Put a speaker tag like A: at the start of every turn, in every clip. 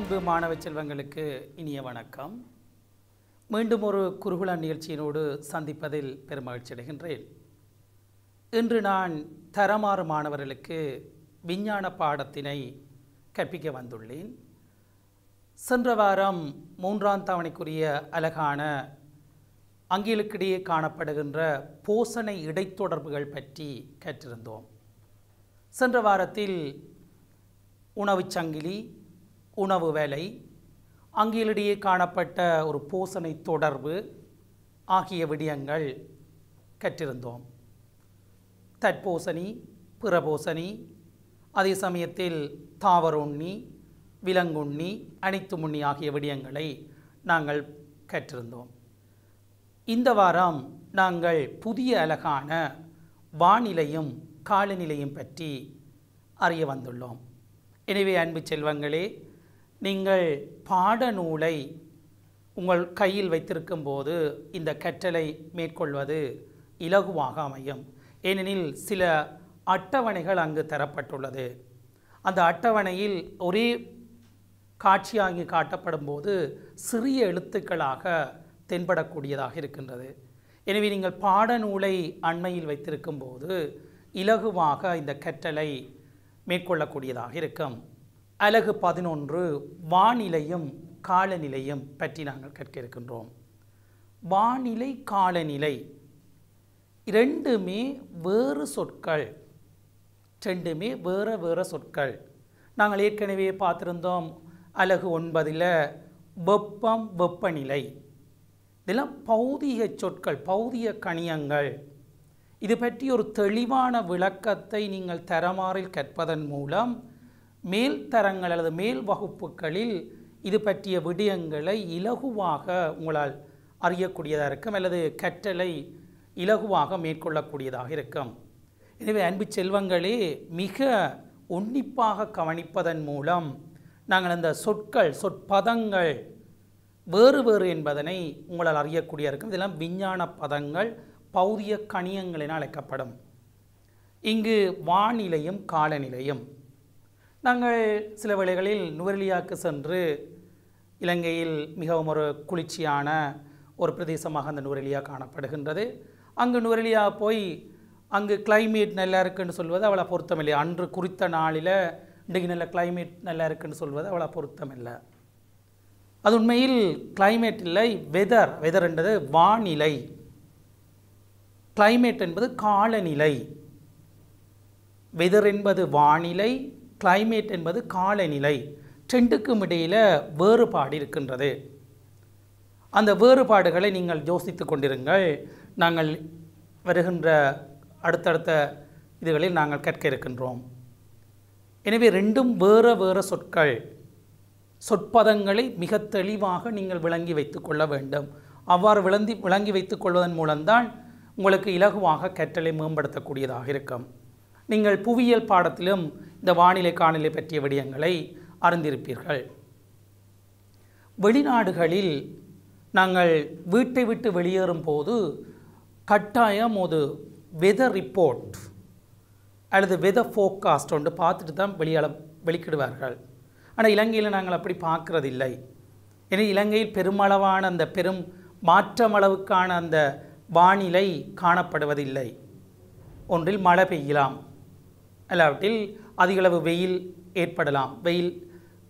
A: அன்பு மாணவ செல்வங்களுக்கு இனிய வணக்கம். மீண்டும் ஒரு குருகுல நிகழ்ச்சியினோடு சந்திப்பதில் பெருமகிழ்ச்சி அடைகின்றேன். இன்று நான் தரமாறு மாணவர்களுக்கு விஞ்ஞான பாடத்தினை கற்பிக்க வந்துள்ளேன். சென்ற வாரம் மூன்றாம் தவணைக்குரிய அழகான அங்கிலுக்கிடையே காணப்படுகின்ற போசனை இடைத்தொடர்புகள் பற்றி கற்றிருந்தோம் சென்ற வாரத்தில் உணவுச் சங்கிலி உணவு வேலை அங்கிலிடையே காணப்பட்ட ஒரு போசனை தொடர்பு ஆகிய விடயங்கள் கற்றிருந்தோம். தற்போசனி பிறபோசனி அதே சமயத்தில் தாவரொண்ணி விலங்குண்ணி அனைத்துமுண்ணி ஆகிய விடயங்களை நாங்கள் கற்றிருந்தோம். இந்த வாரம் நாங்கள் புதிய அழகான வானிலையும் காலநிலையும் பற்றி அறிய வந்துள்ளோம். எனவே அன்பு செல்வங்களே நீங்கள் பாடநூலை உங்கள் கையில் வைத்திருக்கும் போது இந்த கற்றலை மேற்கொள்வது இலகுவாக அமையும். ஏனெனில் சில அட்டவணைகள் அங்கு தரப்பட்டுள்ளது. அந்த அட்டவணையில் ஒரே காட்சியாகி காட்டப்படும் போது சிறிய எழுத்துக்களாக தென்படக்கூடியதாக இருக்கின்றது. எனவே நீங்கள் பாடநூலை அண்மையில் வைத்திருக்கும் போது இலகுவாக இந்த கற்றலை மேற்கொள்ளக்கூடியதாக இருக்கும். அலகு பதினொன்று வானிலையும் காலநிலையும் பற்றி நாங்கள் கற்க இருக்கின்றோம். வானிலை காலநிலை இரண்டுமே வேறு சொற்கள். ரெண்டுமே வேறு வேறு சொற்கள். நாங்கள் ஏற்கனவே பார்த்துருந்தோம் அலகு ஒன்பதில் வெப்பம் வெப்பநிலை. இதெல்லாம் பௌதிக சொற்கள் பௌதிக கணியங்கள் இது பற்றி ஒரு தெளிவான விளக்கத்தை நீங்கள் தரமாறில் கற்பதன் மூலம் மேல் தரங்கள் அல்லது மேல் வகுப்புகளில் இது பற்றிய விடயங்களை இலகுவாக உங்களால் அறியக்கூடியதாக இருக்கும் அல்லது கற்றலை இலகுவாக மேற்கொள்ளக்கூடியதாக இருக்கும். எனவே அன்பு செல்வங்களே மிக உன்னிப்பாக கவனிப்பதன் மூலம் நாங்கள் அந்த சொற்கள் சொற்பதங்கள் வேறு வேறு என்பதனை உங்களால் அறியக்கூடிய இருக்கும். இதெல்லாம் விஞ்ஞான பதங்கள் பௌதிய கணியங்கள் என அழைக்கப்படும். இங்கு வானிலையும் காலநிலையும் நாங்கள் சில வேளைகளில் நுவரெலியாவுக்கு சென்று இலங்கையில் மிகவும் ஒரு குளிர்ச்சியான ஒரு பிரதேசமாக அந்த நுவரெலியா காணப்படுகின்றது. அங்கு நுவரெலியா போய் அங்கு கிளைமேட் நல்லா இருக்குன்னு சொல்வது அவளை பொருத்தமில்லை. அன்று குறித்த நாளில் இன்றைக்கு நல்ல கிளைமேட் நல்லா இருக்குன்னு சொல்வது அவளை பொருத்தமில்லை. அது உண்மையில் கிளைமேட் இல்லை வெதர் வெதர் என்பது வானிலை. கிளைமேட் என்பது காலநிலை. வெதர் என்பது வானிலை கிளைமேட் என்பது காலநிலை ரெண்டுக்கும் இடையில் வேறுபாடு இருக்கின்றது. அந்த வேறுபாடுகளை நீங்கள் யோசித்து கொண்டிருங்கள். நாங்கள் வருகின்ற அடுத்தடுத்த இதுகளில் நாங்கள் கற்க இருக்கின்றோம். எனவே ரெண்டும் வேறு வேறு சொற்கள். சொற்பதங்களை மிக தெளிவாக நீங்கள் விளங்கி வைத்துக் கொள்ள வேண்டும். அவ்வாறு விளங்கி விளங்கி வைத்துக் கொள்வதன் மூலம்தான் உங்களுக்கு இலகுவாக கற்றலை மேம்படுத்தக்கூடியதாக இருக்கும். நீங்கள் புவியியல் பாடத்திலும் இந்த வானிலை காலநிலை பற்றிய விடயங்களை அறிந்திருப்பீர்கள். வெளிநாடுகளில் நாங்கள் வீட்டை விட்டு வெளியேறும் போது கட்டாயம் ஒரு வெதர் ரிப்போர்ட் அல்லது வெதர் ஃபோக்காஸ்ட் ஒன்று பார்த்துட்டு தான் வெளியால வெளிக்கிடுவார்கள். ஆனால் இலங்கையில் நாங்கள் அப்படி பார்க்கறதில்லை. ஏன்னா இலங்கையில் பெருமளவான அந்த பெரும் மாற்றமளவுக்கான அந்த வானிலை காணப்படுவதில்லை. ஒன்றில் மழை பெய்யலாம். அல்லாவற்றில் அதிகளவு வெயில் ஏற்படலாம். வெயில்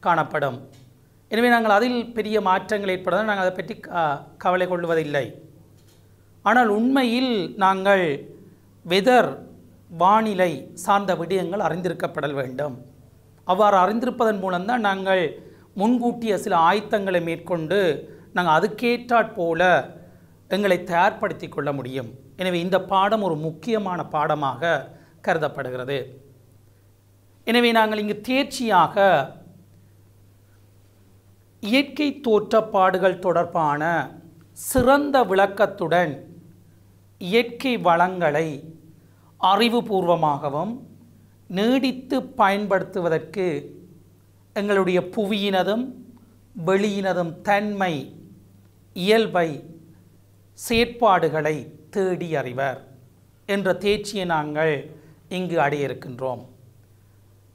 A: காணப்படும். எனவே நாங்கள் அதில் பெரிய மாற்றங்கள் ஏற்படுவதால் நாங்கள் அதை பற்றி கவலை கொள்வதில்லை. ஆனால் உண்மையில் நாங்கள் வெதர் வானிலை சார்ந்த விடயங்கள் அறிந்திருக்கப்படல் வேண்டும். அவ்வாறு அறிந்திருப்பதன் மூலம்தான் நாங்கள் முன்கூட்டிய சில ஆயத்தங்களை மேற்கொண்டு நாங்கள் அதுக்கேற்றாற் போல எங்களை தயார்படுத்தி கொள்ள முடியும். எனவே இந்த பாடம் ஒரு முக்கியமான பாடமாக கருதப்படுகிறது. எனவே நாங்கள் இங்கு தேர்ச்சியாக இயற்கை தோற்றப்பாடுகள் தொடர்பான சிறந்த விளக்கத்துடன் இயற்கை வளங்களை அறிவுபூர்வமாகவும் நீடித்து பயன்படுத்துவதற்கு எங்களுடைய புவியினதும் வெளியினதும் தன்மை இயல்பை செயற்பாடுகளை தேடி அறிவர் என்ற தேர்ச்சியை நாங்கள் இங்கு அடைய இருக்கின்றோம்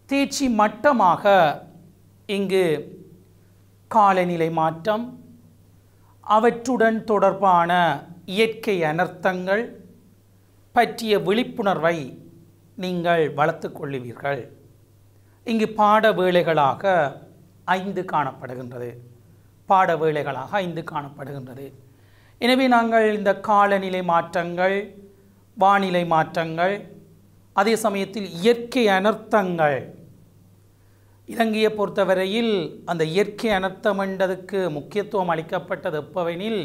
A: தேர்ச்சி மட்டமாக இங்கு காலநிலை மாற்றம் அவற்றுடன் தொடர்பான இயற்கை அனர்த்தங்கள் பற்றிய விழிப்புணர்வை நீங்கள் வளர்த்து கொள்ளுவீர்கள். இங்கு பாட வேளைகளாக ஐந்து காணப்படுகின்றது. பாட வேளைகளாக ஐந்து காணப்படுகின்றது. எனவே நாங்கள் இந்த காலநிலை மாற்றங்கள் வானிலை மாற்றங்கள் அதே சமயத்தில் இயற்கை அனர்த்தங்கள் இலங்கையை பொறுத்தவரையில் அந்த இயற்கை அனர்த்தமண்டதுக்கு முக்கியத்துவம் அளிக்கப்பட்டது எப்பவெனில்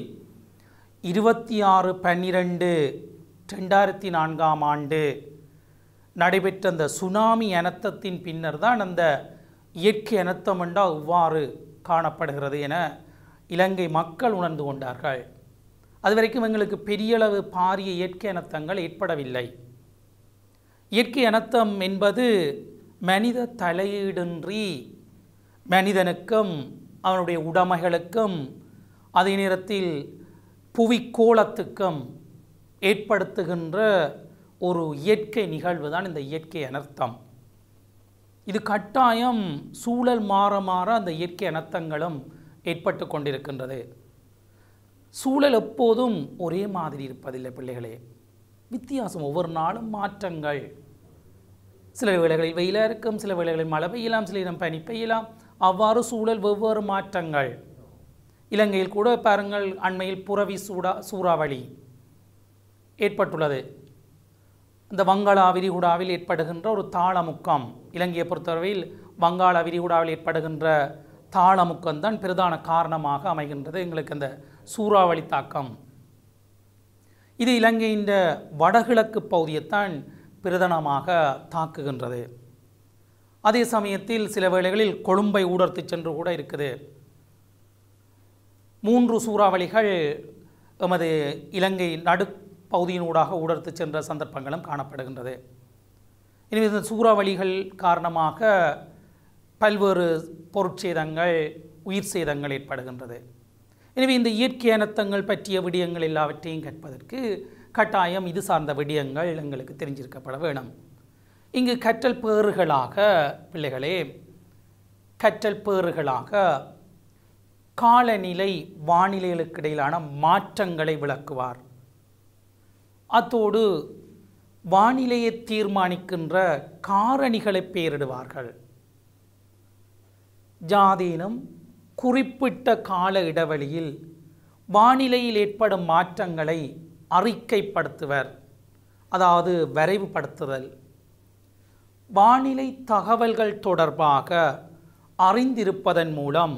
A: இருபத்தி ஆறு பன்னிரெண்டு ரெண்டாயிரத்தி நான்காம் ஆண்டு நடைபெற்ற அந்த சுனாமி அனர்த்தத்தின் பின்னர் தான் அந்த இயற்கை அனர்த்தம் என்றால் இவ்வாறு காணப்படுகிறது என இலங்கை மக்கள் உணர்ந்து கொண்டார்கள். அதுவரைக்கும் எங்களுக்கு பெரியளவு பாரிய இயற்கை அனர்த்தங்கள் ஏற்படவில்லை. இயற்கை அனர்த்தம் என்பது மனித தலையீடின்றி மனிதனுக்கும் அவனுடைய உடைமைகளுக்கும் அதே நேரத்தில் புவிக்கோளத்துக்கும் ஏற்படுத்துகின்ற ஒரு இயற்கை நிகழ்வு தான் இந்த இயற்கை அனர்த்தம். இது கட்டாயம் சூழல் மாற மாற அந்த இயற்கை அனர்த்தங்களும் ஏற்பட்டு கொண்டிருக்கின்றது. சூழல் எப்போதும் ஒரே மாதிரி இருப்பதில்லை பிள்ளைகளே. வித்தியாசம் ஒவ்வொரு நாளும் மாற்றங்கள். சில வேளைகளில் வெயிலாக இருக்கும் சில வேளைகளில் மழை பெய்யலாம் சில இடம் பனி பெய்யலாம். அவ்வாறு சூழல் வெவ்வேறு மாற்றங்கள். இலங்கையில் கூட பாருங்கள் அண்மையில் புறவி சூடா சூறாவளி ஏற்பட்டுள்ளது. இந்த வங்காள விரிகுடாவில் ஏற்படுகின்ற ஒரு தாளமுக்கம். இலங்கையை பொறுத்தவரையில் வங்காள விரிகுடாவில் ஏற்படுகின்ற தாளமுக்கம் தான் பிரதான காரணமாக அமைகின்றது எங்களுக்கு அந்த சூறாவளி தாக்கம். இது இலங்கையின் வடகிழக்கு பகுதியைத்தான் பிரதானமாக தாக்குகின்றது. அதே சமயத்தில் சில வேளைகளில் கொழும்பை ஊடர்த்து சென்று கூட இருக்குது. மூன்று சூறாவளிகள் எமது இலங்கை நடுப்பகுதியினூடாக ஊடர்த்து சென்ற சந்தர்ப்பங்களும் காணப்படுகின்றது. எனவே இந்த சூறாவளிகள் காரணமாக பல்வேறு பொருட்சேதங்கள் உயிர் சேதங்கள் ஏற்படுகின்றது. எனவே இந்த இயற்கை அனர்த்தங்கள் பற்றிய விடயங்கள் எல்லாவற்றையும் கற்பதற்கு கட்டாயம் இது சார்ந்த விடயங்கள் எங்களுக்கு தெரிஞ்சிருக்கப்பட வேணும். இங்கு கற்றல் பேறுகளாக பிள்ளைகளே கற்றல் பேறுகளாக காலநிலை வானிலைகளுக்கு இடையிலான மாற்றங்களை விளக்குவார். அத்தோடு வானிலையை தீர்மானிக்கின்ற காரணிகளை பெயரிடுவார்கள் ஜாதீனம் குறிப்பிட்ட கால இடைவெளியில் வானிலையில் ஏற்படும் மாற்றங்களை அறிக்கைப்படுத்துவர். அதாவது வரைவுபடுத்துதல். வானிலை தகவல்கள் தொடர்பாக அறிந்திருப்பதன் மூலம்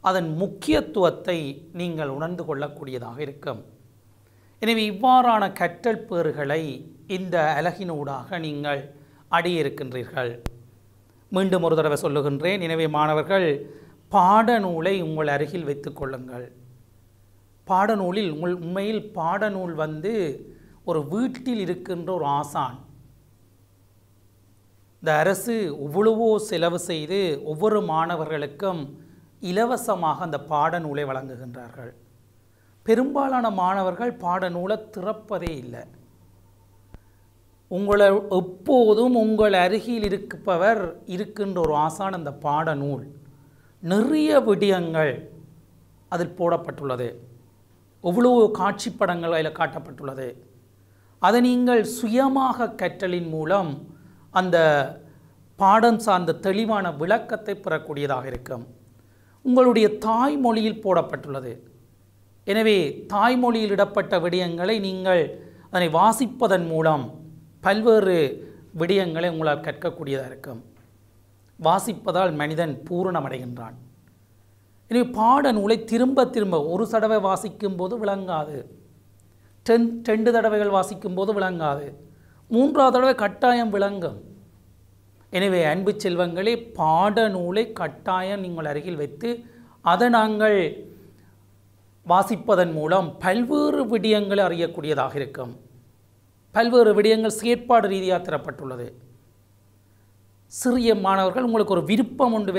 A: அதன் முக்கியத்துவத்தை நீங்கள் உணர்ந்து கொள்ளக்கூடியதாக இருக்கும். எனவே இவ்வாறான கற்றல் பேறுகளை இந்த அலகினூடாக நீங்கள் அடியிருக்கின்றீர்கள். மீண்டும் ஒரு தடவை சொல்லுகின்றேன். எனவே மாணவர்கள் பாடநூலை உங்கள் அருகில் வைத்துக் கொள்ளுங்கள். பாடநூலில் உங்கள் உண்மையில் பாடநூல் வந்து ஒரு வீட்டில் இருக்கின்ற ஒரு ஆசான். இந்த அரசு எவ்வளவோ செலவு செய்து ஒவ்வொரு மாணவர்களுக்கும் இலவசமாக அந்த பாடநூலை வழங்குகின்றார்கள். பெரும்பாலான மாணவர்கள் பாடநூலை திறப்பதே இல்லை. உங்களை எப்போதும் உங்கள் அருகில் இருப்பவர் இருக்கின்ற ஒரு ஆசான் அந்த பாடநூல். நிறைய விடயங்கள் அதில் போடப்பட்டுள்ளது. எவ்வளோ காட்சி படங்கள் அதில் காட்டப்பட்டுள்ளது. அதை நீங்கள் சுயமாக கற்றலின் மூலம் அந்த பாடம் சார்ந்த தெளிவான விளக்கத்தை பெறக்கூடியதாக இருக்கும். உங்களுடைய தாய்மொழியில் போடப்பட்டுள்ளது. எனவே தாய்மொழியில் இடப்பட்ட விடயங்களை நீங்கள் அதனை வாசிப்பதன் மூலம் பல்வேறு விடயங்களை உங்களால் கற்கக்கூடியதாக இருக்கும். வாசிப்பதால் மனிதன் பூரணமடைகின்றான். எனவே பாடநூலை திரும்ப திரும்ப ஒரு தடவை வாசிக்கும் போது விளங்காது. டென் ரெண்டு தடவைகள் வாசிக்கும் போது விளங்காது. மூன்றாவது தடவை கட்டாயம் விளங்கும். எனவே அன்பு செல்வங்களே பாடநூலை கட்டாயம் நீங்கள் அருகில் வைத்து அதை நாங்கள் வாசிப்பதன் மூலம் பல்வேறு விடயங்களை அறியக்கூடியதாக இருக்கும். பல்வேறு விடயங்கள் செயற்பாடு ரீதியாக தரப்பட்டுள்ளது. சிறிய மாணவர்கள் உங்களுக்கு ஒரு விருப்பம் உண்டு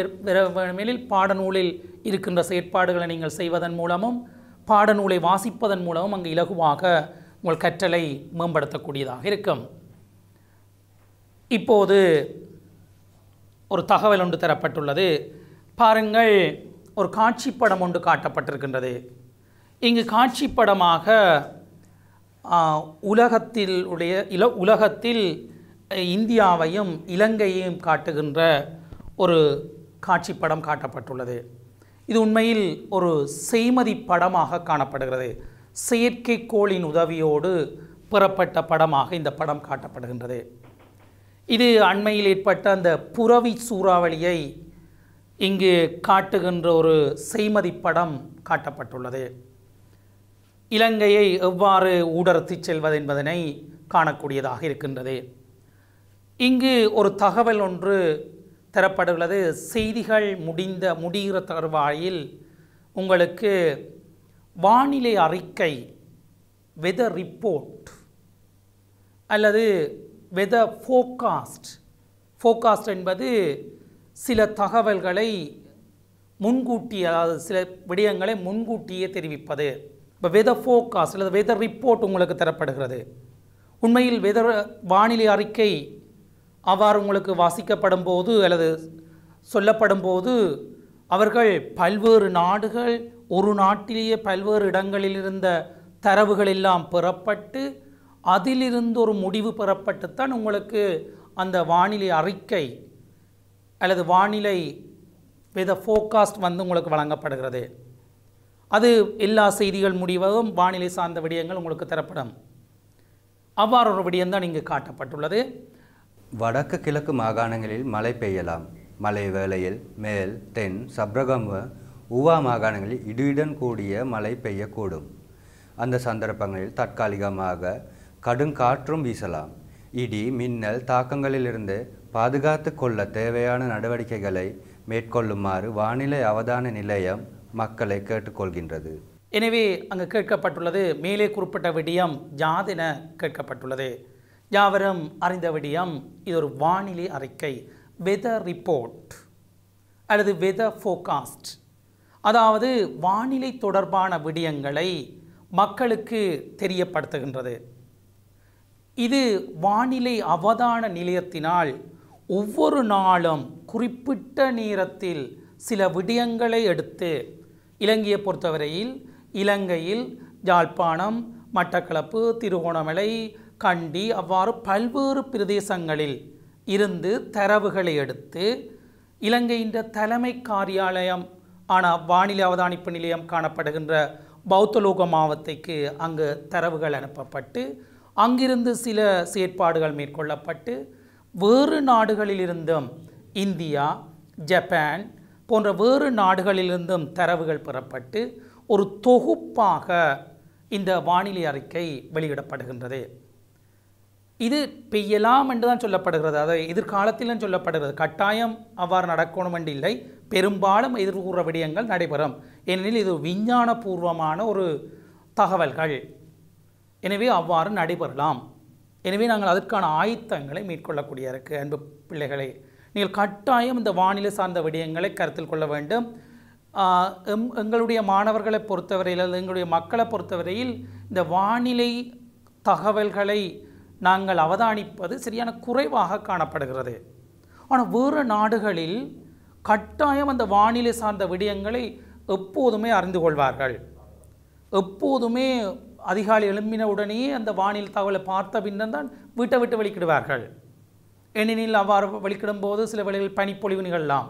A: வேணுமெனில் பாடநூலில் இருக்கின்ற செயற்பாடுகளை நீங்கள் செய்வதன் மூலமும் பாடநூலை வாசிப்பதன் மூலமும் அங்கு இலகுவாக உங்கள் கற்றலை மேம்படுத்தக்கூடியதாக இருக்கும். இப்போது ஒரு தகவல் ஒன்று தரப்பட்டுள்ளது. பாருங்கள் ஒரு காட்சிப்படம் ஒன்று காட்டப்பட்டிருக்கின்றது. இங்கு காட்சிப்படமாக உலகத்தில் உடைய இல உலகத்தில் இந்தியாவையும் இலங்கையையும் காட்டுகின்ற ஒரு காட்சி படம் காட்டப்பட்டுள்ளது. இது உண்மையில் ஒரு செய்மதி படமாக காணப்படுகிறது. செயற்கைக்கோளின் உதவியோடு பெறப்பட்ட படமாக இந்த படம் காட்டப்படுகின்றது. இது அண்மையில் ஏற்பட்ட அந்த புறவி சூறாவளியை இங்கு காட்டுகின்ற ஒரு செய்மதி படம் காட்டப்பட்டுள்ளது. இலங்கையை எவ்வாறு ஊடறுத்திச் செல்வது என்பதனை காணக்கூடியதாக இருக்கின்றது. இங்கு ஒரு தகவல் ஒன்று தரப்படுகிறது செய்திகள் முடிந்த முடிகிற தருவாயில் உங்களுக்கு வானிலை அறிக்கை வெதர் ரிப்போர்ட் அல்லது வெதர் ஃபோகாஸ்ட் ஃபோகாஸ்ட் என்பது சில தகவல்களை முன்கூட்டியே அதாவது சில விடயங்களை முன்கூட்டியே தெரிவிப்பது. இப்போ வெதர் ஃபோகாஸ்ட் அல்லது வெதர் ரிப்போர்ட் உங்களுக்கு தரப்படுகிறது. உண்மையில் வெதர் வானிலை அறிக்கை அவ்வாறு உங்களுக்கு வாசிக்கப்படும் போது அல்லது சொல்லப்படும் போது அவர்கள் பல்வேறு நாடுகள் ஒரு நாட்டிலேயே பல்வேறு இடங்களில் இருந்த தரவுகள் எல்லாம் பெறப்பட்டு அதிலிருந்து ஒரு முடிவு பெறப்பட்டுத்தான் உங்களுக்கு அந்த வானிலை அறிக்கை அல்லது வானிலை வித ஃபோகாஸ்ட் வந்து உங்களுக்கு வழங்கப்படுகிறது. அது எல்லா செய்திகள் முடிவதும் வானிலை சார்ந்த விடயங்கள் உங்களுக்கு தரப்படும். அவ்வாறு ஒரு விடயம்தான் இங்கு காட்டப்பட்டுள்ளது.
B: வடக்கு கிழக்கு மாகாணங்களில் மழை பெய்யலாம். மழை வேளையில் மேல் தென் சப்ரகம் உவா மாகாணங்களில் இடியுடன் கூடிய மழை பெய்யக்கூடும். அந்த சந்தர்ப்பங்களில் தற்காலிகமாக கடுங்காற்றும் வீசலாம். இடி மின்னல் தாக்கங்களிலிருந்து பாதுகாத்து கொள்ள தேவையான நடவடிக்கைகளை மேற்கொள்ளுமாறு வானிலை அவதான நிலையம் மக்களை கேட்டுக்கொள்கின்றது.
A: எனவே அங்கு கேட்கப்பட்டுள்ளது மேலே குறிப்பிட்ட விடியம் யாதென கேட்கப்பட்டுள்ளது. யாவரும் அறிந்த விடியம் இது ஒரு வானிலை அறிக்கை வெதர் ரிப்போர்ட் அல்லது வெதர் ஃபோகாஸ்ட் அதாவது வானிலை தொடர்பான விடயங்களை மக்களுக்கு தெரியப்படுத்துகின்றது. இது வானிலை அவதான நிலையத்தினால் ஒவ்வொரு நாளும் குறிப்பிட்ட நேரத்தில் சில விடயங்களை எடுத்து இலங்கையை பொறுத்தவரையில் இலங்கையில் யாழ்ப்பாணம் மட்டக்களப்பு திருகோணமலை கண்டி அவ்வாறு பல்வேறு பிரதேசங்களில் இருந்து தரவுகளை எடுத்து இலங்கையின் தலைமை காரியாலயம் ஆன வானிலை அவதானிப்பு நிலையம் காணப்படுகின்ற பௌத்தலோக மாவத்தைக்கு அங்கு தரவுகள் அனுப்பப்பட்டு அங்கிருந்து சில செயற்பாடுகள் மேற்கொள்ளப்பட்டு வேறு நாடுகளிலிருந்தும் இந்தியா ஜப்பான் போன்ற வேறு நாடுகளிலிருந்தும் தரவுகள் பெறப்பட்டு ஒரு தொகுப்பாக இந்த வானிலை அறிக்கை வெளியிடப்படுகின்றது. இது பெய்யலாம் என்று தான் சொல்லப்படுகிறது. அதாவது எதிர்காலத்திலும் சொல்லப்படுகிறது. கட்டாயம் அவ்வாறு நடக்கணும் என்று இல்லை. பெரும்பாலும் எதிர்கூற விடயங்கள் நடைபெறும். ஏனெனில் இது விஞ்ஞானபூர்வமான ஒரு தகவல்கள். எனவே அவ்வாறு நடைபெறலாம். எனவே நாங்கள் அதற்கான ஆயத்தங்களை மேற்கொள்ளக்கூடிய இருக்கு அன்பு பிள்ளைகளை. நீங்கள் கட்டாயம் இந்த வானிலை சார்ந்த விடயங்களை கருத்தில் கொள்ள வேண்டும். எம் எங்களுடைய மாணவர்களை பொறுத்தவரையில் அல்லது எங்களுடைய மக்களை பொறுத்தவரையில் இந்த வானிலை தகவல்களை நாங்கள் அவதானிப்பது சரியான குறைவாக காணப்படுகிறது. ஆனால் வேறு நாடுகளில் கட்டாயம் அந்த வானிலை சார்ந்த விடயங்களை எப்போதுமே அறிந்து கொள்வார்கள். எப்போதுமே அதிகாலை எழும்பின உடனேயே அந்த வானிலை தகவலை பார்த்த பின்னர் தான் வீட்டை விட்டு வெளிக்கிடுவார்கள். ஏனெனில் அவ்வாறு வெளிக்கிடும் போது சில வேளைகளில் பனிப்பொழிவு நிகழலாம்.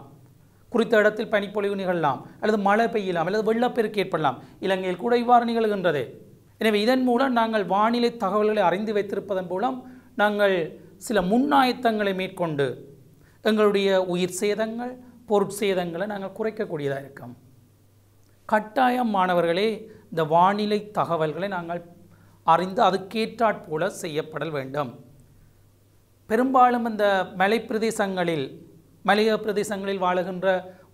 A: குறித்த இடத்தில் பனிப்பொழிவு நிகழலாம். அல்லது மழை பெய்யலாம். அல்லது வெள்ளப்பெருக்கு ஏற்படலாம். இலங்கையில் கூட இவ்வாறு நிகழ்கின்றது. எனவே இதன் மூலம் நாங்கள் வானிலை தகவல்களை அறிந்து வைத்திருப்பதன் மூலம் நாங்கள் சில முன்னாயத்தங்களை மேற்கொண்டு எங்களுடைய உயிர் சேதங்கள் பொருட்சேதங்களை நாங்கள் குறைக்கக்கூடியதாக இருக்கோம். கட்டாயம் மாணவர்களே இந்த வானிலை தகவல்களை நாங்கள் அறிந்து அதுக்கேற்றாற் போல செய்யப்படல் வேண்டும். பெரும்பாலும் இந்த மலை பிரதேசங்களில் மலைய பிரதேசங்களில் வாழுகின்ற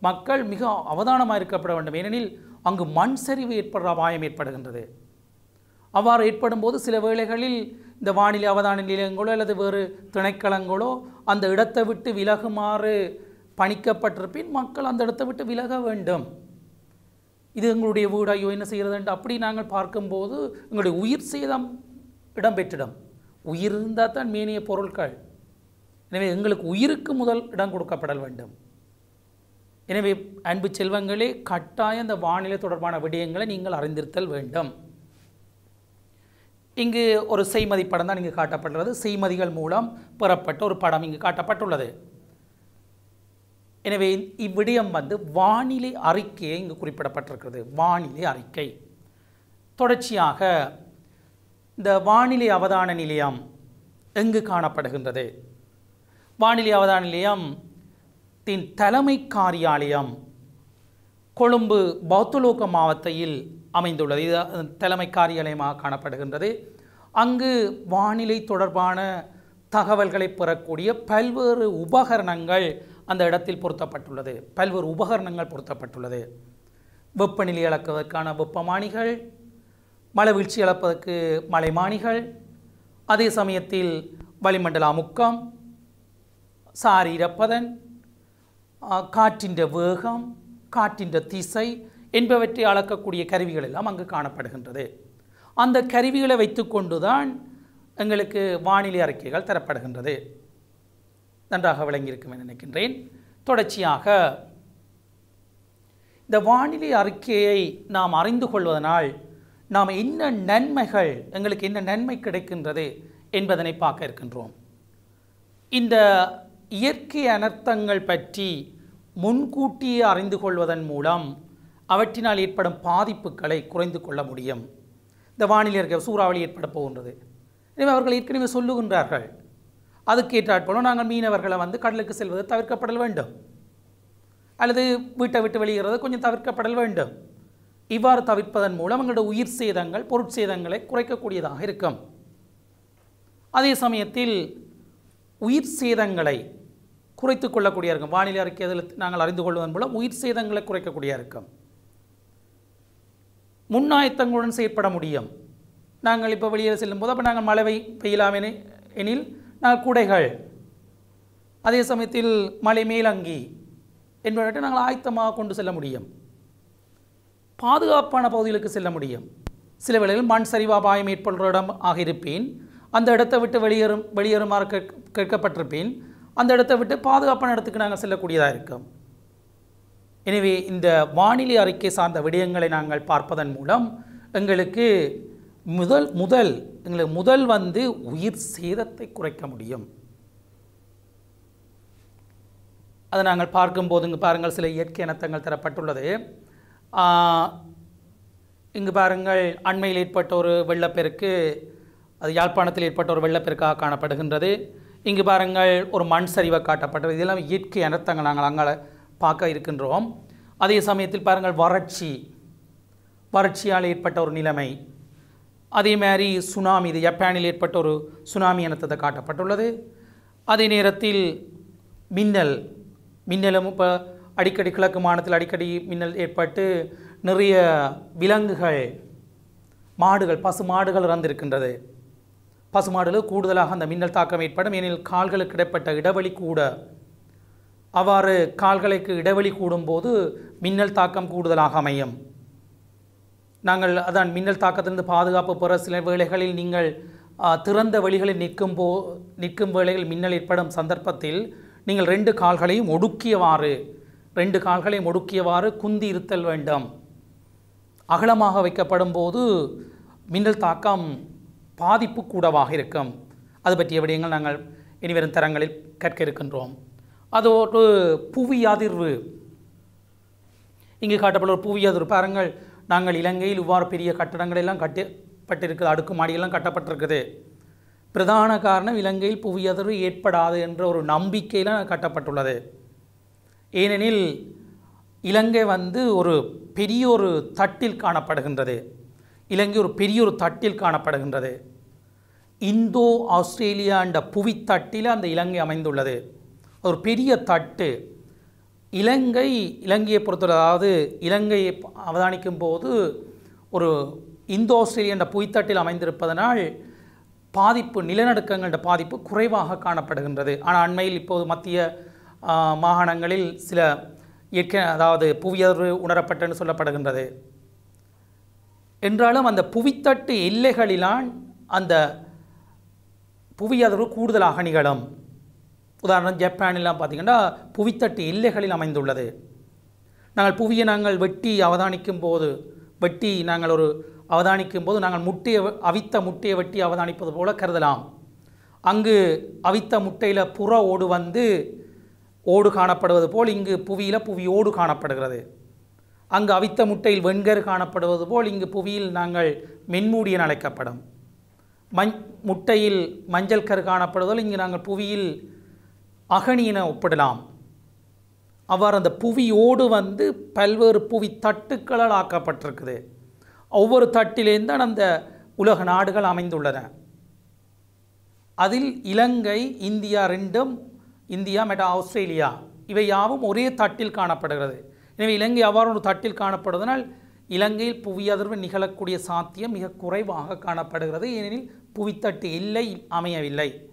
A: மக்கள் மிக அவதானமாக இருக்கப்பட வேண்டும். ஏனெனில் அங்கு மண் சரிவு ஏற்படுற அபாயம் ஏற்படுகின்றது. அவ்வாறு ஏற்படும் போது சில வேளைகளில் இந்த வானிலை அவதான நிலையங்களோ அல்லது வேறு திணைக்களங்களோ அந்த இடத்தை விட்டு விலகுமாறு பணிக்கப்பட்டிருப்பின் மக்கள் அந்த இடத்தை விட்டு விலக வேண்டும். இது எங்களுடைய வீடு ஐயோ என்ன செய்கிறது அப்படி நாங்கள் பார்க்கும்போது எங்களுடைய உயிர் சேதம் இடம்பெற்றிடும். உயிர் இருந்தால் தான் மேனிய பொருட்கள். எனவே எங்களுக்கு உயிருக்கு முதல் இடம் கொடுக்கப்படல் வேண்டும். எனவே அன்பு செல்வங்களே கட்டாயம் இந்த வானிலை தொடர்பான விடயங்களை நீங்கள் அறிந்திருத்தல் வேண்டும். இங்கு ஒரு செய்மதி படம் தான் இங்கு காட்டப்பட்டுள்ளது. செய்மதிகள் மூலம் பெறப்பட்ட ஒரு படம் இங்கு காட்டப்பட்டுள்ளது. எனவே இவ்விடயம் வந்து வானிலை அறிக்கையை இங்கு குறிப்பிடப்பட்டிருக்கிறது. வானிலை அறிக்கை. தொடர்ச்சியாக இந்த வானிலை அவதான நிலையம் எங்கு காணப்படுகின்றது? வானிலை அவதான நிலையம் தின் தலைமை காரியாலயம் கொழும்பு பௌத்தலோக மாவட்டத்தில் அமைந்துள்ளது. இது தலைமை காரியாலயமாக காணப்படுகின்றது. அங்கு வானிலை தொடர்பான தகவல்களை பெறக்கூடிய பல்வேறு உபகரணங்கள் அந்த இடத்தில் பொருத்தப்பட்டுள்ளது. பல்வேறு உபகரணங்கள் பொருத்தப்பட்டுள்ளது. வெப்பநிலை அளக்குவதற்கான வெப்பமானிகள் மழை வீழ்ச்சி அளப்பதற்கு மலைமானிகள் அதே சமயத்தில் வளிமண்டல அமுக்கம் சாரீரப்பதன் காற்றின் வேகம் காற்றின் திசை என்பவற்றை அளக்கக்கூடிய கருவிகள் எல்லாம் அங்கு காணப்படுகின்றது. அந்த கருவிகளை வைத்துக்கொண்டு தான் எங்களுக்கு வானிலை அறிக்கைகள் தரப்படுகின்றது. நன்றாக விளங்கியிருக்கும் என நினைக்கின்றேன். தொடர்ச்சியாக இந்த வானிலை அறிக்கையை நாம் அறிந்து கொள்வதனால் நாம் என்ன நன்மைகள் எங்களுக்கு என்ன நன்மை கிடைக்கின்றது என்பதனை பார்க்க இருக்கின்றோம். இந்த இயற்கை அனர்த்தங்கள் பற்றி முன்கூட்டியே அறிந்து கொள்வதன் மூலம் அவற்றினால் ஏற்படும் பாதிப்புகளை குறைந்து கொள்ள முடியும். இந்த வானிலை இருக்க சூறாவளி ஏற்பட போகின்றது. எனவே அவர்கள் ஏற்கனவே சொல்லுகின்றார்கள். அதுக்கேற்றாற்போல நாங்கள் மீனவர்களை வந்து கடலுக்கு செல்வது தவிர்க்கப்படல் வேண்டும். அல்லது வீட்டை விட்டு வெளியேறது கொஞ்சம் தவிர்க்கப்படல் வேண்டும். இவ்வாறு தவிர்ப்பதன் மூலம் எங்களுடைய உயிர் சேதங்கள் பொருட்சேதங்களை குறைக்கக்கூடியதாக இருக்கும். அதே சமயத்தில் உயிர் சேதங்களை குறைத்து கொள்ளக்கூடிய இருக்கும். வானிலை அறிக்கை அதில் நாங்கள் அறிந்து கொள்வதன் மூலம் உயிர் சேதங்களை குறைக்கக்கூடிய இருக்கும். முன்னாயத்தங்களுடன் செயற்பட முடியும். நாங்கள் இப்போ வெளியில் செல்லும்போது அப்போ நாங்கள் மழை பெய்யலாம் என எனில் நாங்கள் குடைகள். அதே சமயத்தில் மலை மேலங்கி என்பவற்றை நாங்கள் ஆயத்தமாக கொண்டு செல்ல முடியும். பாதுகாப்பான பகுதிகளுக்கு செல்ல முடியும். சில வேளையில் மண் சரிவு அபாயம் ஏற்படுற இடம் ஆக இருப்பேன். அந்த இடத்தை விட்டு வெளியேறும் வெளியேறுமாறு கேட்க கேட்கப்பட்டிருப்பேன். அந்த இடத்தை விட்டு பாதுகாப்பான இடத்துக்கு நாங்கள் செல்லக்கூடியதாக இருக்கும். எனவே இந்த வானிலை அறிக்கை சார்ந்த விடயங்களை நாங்கள் பார்ப்பதன் மூலம் எங்களுக்கு முதல் முதல் எங்களுக்கு முதல் வந்து உயிர் சேதத்தை குறைக்க முடியும். அதை நாங்கள் பார்க்கும்போது இங்கு பாருங்கள் சில இயற்கை இனத்தங்கள் தரப்பட்டுள்ளது. இங்கு பாருங்கள் அண்மையில் ஏற்பட்ட ஒரு வெள்ளப்பெருக்கு அது யாழ்ப்பாணத்தில் ஏற்பட்ட ஒரு வெள்ளப்பெருக்காக காணப்படுகின்றது. இங்கு பாருங்கள் ஒரு மண் சரிவை காட்டப்பட்டது. இதெல்லாம் இயற்கை இனத்தங்கள் நாங்கள் அங்கே பார்க்க இருக்கின்றோம். அதே சமயத்தில் பாருங்கள் வறட்சி. வறட்சியால் ஏற்பட்ட ஒரு நிலைமை. அதே மாதிரி சுனாமி இது ஜப்பானில் ஏற்பட்ட ஒரு சுனாமி இனத்தை காட்டப்பட்டுள்ளது. அதே நேரத்தில் மின்னல். மின்னலும் இப்போ அடிக்கடி கிழக்கு மாநிலத்தில் அடிக்கடி மின்னல் ஏற்பட்டு நிறைய விலங்குகள் மாடுகள் பசு மாடுகள் இறந்திருக்கின்றது. பசு மாடுகள் கூடுதலாக அந்த மின்னல் தாக்கம் ஏற்படும். ஏனெனில் கால்களுக்கு இடைப்பட்ட இடைவெளி கூட அவ்வாறு கால்களுக்கு இடைவெளி கூடும்போது மின்னல் தாக்கம் கூடுதலாக அமையும். நாங்கள் அதான் மின்னல் தாக்கத்திலிருந்து பாதுகாப்பு பெற சில வேளைகளில் நீங்கள் திறந்த வழிகளில் நிற்கும் போ நிற்கும் வேளையில் மின்னல் ஏற்படும் சந்தர்ப்பத்தில் நீங்கள் ரெண்டு கால்களையும் ஒடுக்கியவாறு ரெண்டு கால்களையும் ஒடுக்கியவாறு குந்தி இருத்தல் வேண்டும். அகலமாக வைக்கப்படும் போது மின்னல் தாக்கம் பாதிப்பு கூடவாக இருக்கும். அது பற்றிய விடயங்கள் நாங்கள் இனிவரும் தரங்களில் கற்க இருக்கின்றோம். அது புவி அதிர்வு. இங்கு காட்டப்பட்ட ஒரு புவி அதிர்வு. பாருங்கள் நாங்கள் இலங்கையில் இவ்வாறு பெரிய கட்டடங்கள் எல்லாம் கட்டப்பட்டிருக்குது அடுக்குமாடியெல்லாம் கட்டப்பட்டிருக்குது. பிரதான காரணம் இலங்கையில் புவி அதிர்வு ஏற்படாது என்ற ஒரு நம்பிக்கையில் கட்டப்பட்டுள்ளது. ஏனெனில் இலங்கை வந்து ஒரு பெரிய ஒரு தட்டில் காணப்படுகின்றது. இலங்கை ஒரு பெரிய ஒரு தட்டில் காணப்படுகின்றது. இந்தோ ஆஸ்திரேலியா என்ற புவித்தட்டில் அந்த இலங்கை அமைந்துள்ளது. ஒரு பெரிய தட்டு. இலங்கை இலங்கையை பொறுத்தவரை அதாவது இலங்கையை அவதானிக்கும் போது ஒரு இந்தோ ஆஸ்திரேலியா என்ற புவித்தட்டில் அமைந்திருப்பதனால் பாதிப்பு நிலநடுக்கங்கள பாதிப்பு குறைவாக காணப்படுகின்றது. ஆனால் அண்மையில் இப்போது மத்திய மாகாணங்களில் சில இயற்கை அதாவது புவியர்வு உணரப்பட்டன்னு சொல்லப்படுகின்றது. என்றாலும் அந்த புவித்தட்டு எல்லைகளிலான் அந்த புவியதிர்வு கூடுதலாக நிகழும். உதாரணம் ஜப்பானிலாம் பார்த்தீங்கன்னா புவித்தட்டு எல்லைகளில் அமைந்துள்ளது. நாங்கள் புவியை நாங்கள் வெட்டி அவதானிக்கும் போது வெட்டி நாங்கள் ஒரு அவதானிக்கும் போது நாங்கள் முட்டையை அவித்த முட்டையை வெட்டி அவதானிப்பது போல கருதலாம். அங்கு அவித்த முட்டையில் புற ஓடு வந்து ஓடு காணப்படுவது போல் இங்கு புவியில் புவி ஓடு காணப்படுகிறது. அங்கு அவித்த முட்டையில் வெண்கரு காணப்படுவது போல் இங்கு புவியில் நாங்கள் மென்மூடி என அழைக்கப்படும். மஞ் முட்டையில் மஞ்சள் கரு காணப்படுவதால் இங்கு நாங்கள் புவியில் அகனி ஒப்பிடலாம். அவர் அந்த புவியோடு வந்து பல்வேறு புவி தட்டுக்களால் ஆக்கப்பட்டிருக்குது. ஒவ்வொரு தட்டிலேருந்து அந்த உலக நாடுகள் அமைந்துள்ளன. அதில் இலங்கை இந்தியா ரெண்டும் இந்தியா மெட்டா ஆஸ்திரேலியா இவை யாவும் ஒரே தட்டில் காணப்படுகிறது. எனவே இலங்கை அவ்வாறு ஒரு தட்டில் காணப்படுவதனால் இலங்கையில் புவி அதிர்வு நிகழக்கூடிய சாத்தியம் மிக குறைவாக காணப்படுகிறது. ஏனெனில் புவித்தட்டு இல்லை அமையவில்லை.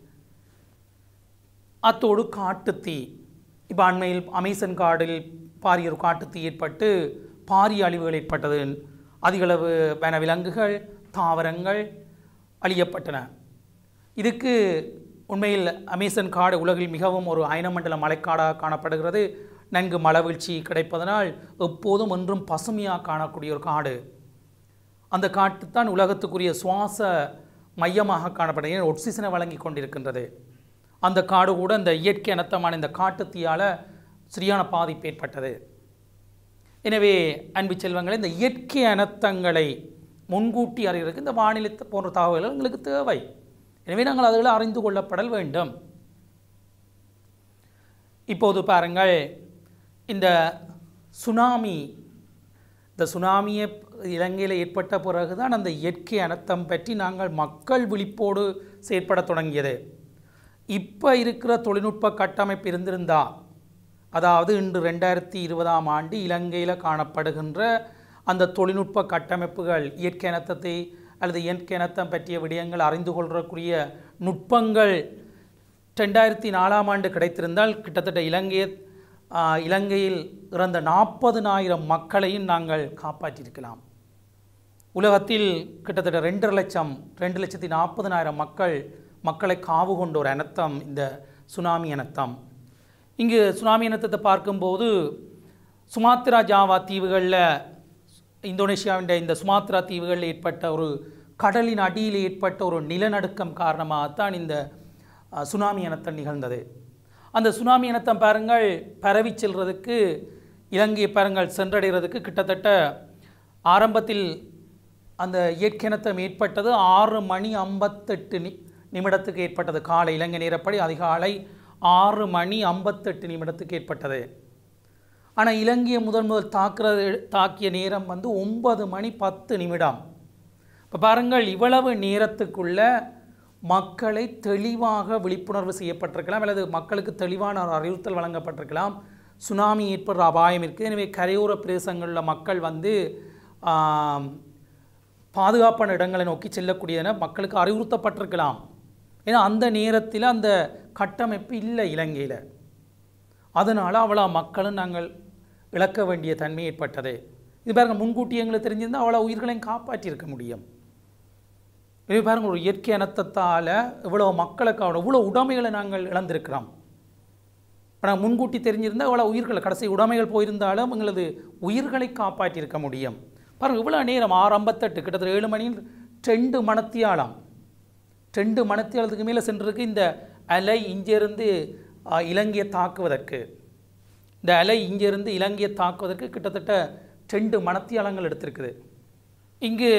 A: அத்தோடு காட்டுத்தீ. இப்போ அண்மையில் அமேசன் காடில் பாரிய ஒரு காட்டுத்தீ ஏற்பட்டு பாரிய அழிவுகள் ஏற்பட்டது. அதிகளவு வன விலங்குகள் தாவரங்கள் அழியப்பட்டன. இதுக்கு உண்மையில் அமேசன் காடு உலகில் மிகவும் ஒரு அயனமண்டல மலைக்காடாக காணப்படுகிறது. நன்கு மலவீழ்ச்சி கிடைப்பதனால் எப்போதும் ஒன்றும் பசுமையாக காணக்கூடிய ஒரு காடு. அந்த காட்டுத்தான் உலகத்துக்குரிய சுவாச மையமாக காணப்படுகிறது. ஆக்சிஜனை வழங்கி கொண்டிருக்கின்றது. அந்த காடு கூட இந்த இயற்கை அனர்த்தமான இந்த காட்டுத்தீயால் சரியான பாதிப்பு ஏற்பட்டது. எனவே அன்பு செல்வங்களே இந்த இயற்கை அனர்த்தங்களை முன்கூட்டி அறிகிறதுக்கு இந்த வானிலை போன்ற தகவல்கள் எங்களுக்கு தேவை. எனவே நாங்கள் அதில் அறிந்து கொள்ளப்படல் வேண்டும். இப்போது பாருங்கள் இந்த சுனாமி இந்த சுனாமியை இலங்கையில் ஏற்பட்ட பிறகுதான் அந்த இயற்கை அனர்த்தம் பற்றி நாங்கள் மக்கள் விழிப்போடு செயற்படத் தொடங்கியது. இப்போ இருக்கிற தொழில்நுட்ப கட்டமைப்பு இருந்திருந்தா அதாவது இன்று ரெண்டாயிரத்தி இருபதாம் ஆண்டு இலங்கையில் காணப்படுகின்ற அந்த தொழில்நுட்ப கட்டமைப்புகள் இயற்கை இனத்தத்தை அல்லது இயற்கை இனத்தம் பற்றிய விடயங்கள் அறிந்து கொள்றக்கூடிய நுட்பங்கள் ரெண்டாயிரத்தி நாலாம் ஆண்டு கிடைத்திருந்தால் கிட்டத்தட்ட இலங்கையை இலங்கையில் இறந்த நாற்பதுனாயிரம் மக்களையும் நாங்கள் காப்பாற்றியிருக்கலாம். உலகத்தில் கிட்டத்தட்ட ரெண்டரை லட்சம் ரெண்டு லட்சத்தி நாற்பதுனாயிரம் மக்கள் மக்களை காவு கொண்ட ஒரு இனத்தம் இந்த சுனாமி இனத்தம். இங்கு சுனாமி இனத்தத்தை பார்க்கும்போது சுமாத்ரா ஜாவா தீவுகளில் இந்தோனேஷியாவின் இந்த சுமாத்ரா தீவுகளில் ஏற்பட்ட ஒரு கடலின் அடியில் ஏற்பட்ட ஒரு நிலநடுக்கம் காரணமாகத்தான் இந்த சுனாமி இனத்தம் நிகழ்ந்தது. அந்த சுனாமி இனத்தம் பாருங்கள் பரவி செல்றதுக்கு இலங்கையை பாருங்கள் சென்றடைகிறதுக்கு கிட்டத்தட்ட ஆரம்பத்தில் அந்த இயற்கை ஏற்பட்டது ஆறு மணி ஐம்பத்தெட்டு நிமிடத்துக்கு ஏற்பட்டது. காலை இலங்கை நேரப்படி அதிகாலை ஆறு மணி ஐம்பத்தெட்டு நிமிடத்துக்கு ஏற்பட்டது. ஆனால் இலங்கையை முதன் முதல் தாக்குறது தாக்கிய நேரம் வந்து ஒன்பது மணி பத்து நிமிடம். இப்போ பாருங்கள் இவ்வளவு நேரத்துக்குள்ள மக்களை தெளிவாக விழிப்புணர்வு செய்யப்பட்டிருக்கலாம் அல்லது மக்களுக்கு தெளிவான ஒரு அறிவுறுத்தல் வழங்கப்பட்டிருக்கலாம். சுனாமி ஏற்படுற அபாயம் இருக்குது எனவே கரையோர பிரதேசங்களில் மக்கள் வந்து பாதுகாப்பான இடங்களை நோக்கி செல்லக்கூடியதென மக்களுக்கு அறிவுறுத்தப்பட்டிருக்கலாம். ஏன்னா அந்த நேரத்தில் அந்த கட்டமைப்பு இல்லை இலங்கையில். அதனால் அவ்வளோ மக்களும் நாங்கள் இழக்க வேண்டிய தன்மை ஏற்பட்டது. இது பாருங்க முன்கூட்டி எங்களுக்கு தெரிஞ்சிருந்தால் அவ்வளோ உயிர்களையும் காப்பாற்றியிருக்க முடியும். இது பாருங்கள் ஒரு இயற்கை அனத்தத்தால் இவ்வளோ மக்களுக்கு அவ்வளோ இவ்வளோ உடைமைகளை நாங்கள் இழந்திருக்கிறோம். ஆனால் முன்கூட்டி தெரிஞ்சிருந்தால் இவ்வளோ உயிர்களை கடைசி உடைமைகள் போயிருந்தாலும் எங்களது உயிர்களை காப்பாற்றியிருக்க முடியும். பாருங்கள் இவ்வளோ நேரம் ஆறு ஐம்பத்தெட்டு கிட்டத்தட்ட ஏழு மணி ரெண்டு மணத்தியாலாம். ரெண்டு மணத்தியாலத்துக்கு மேலே சென்றிருக்கு. இந்த அலை இங்கேருந்து இலங்கையை தாக்குவதற்கு. இந்த அலை இங்கேருந்து இலங்கையை தாக்குவதற்கு கிட்டத்தட்ட ரெண்டு மனத்தியாளங்கள் எடுத்திருக்குது. இங்கு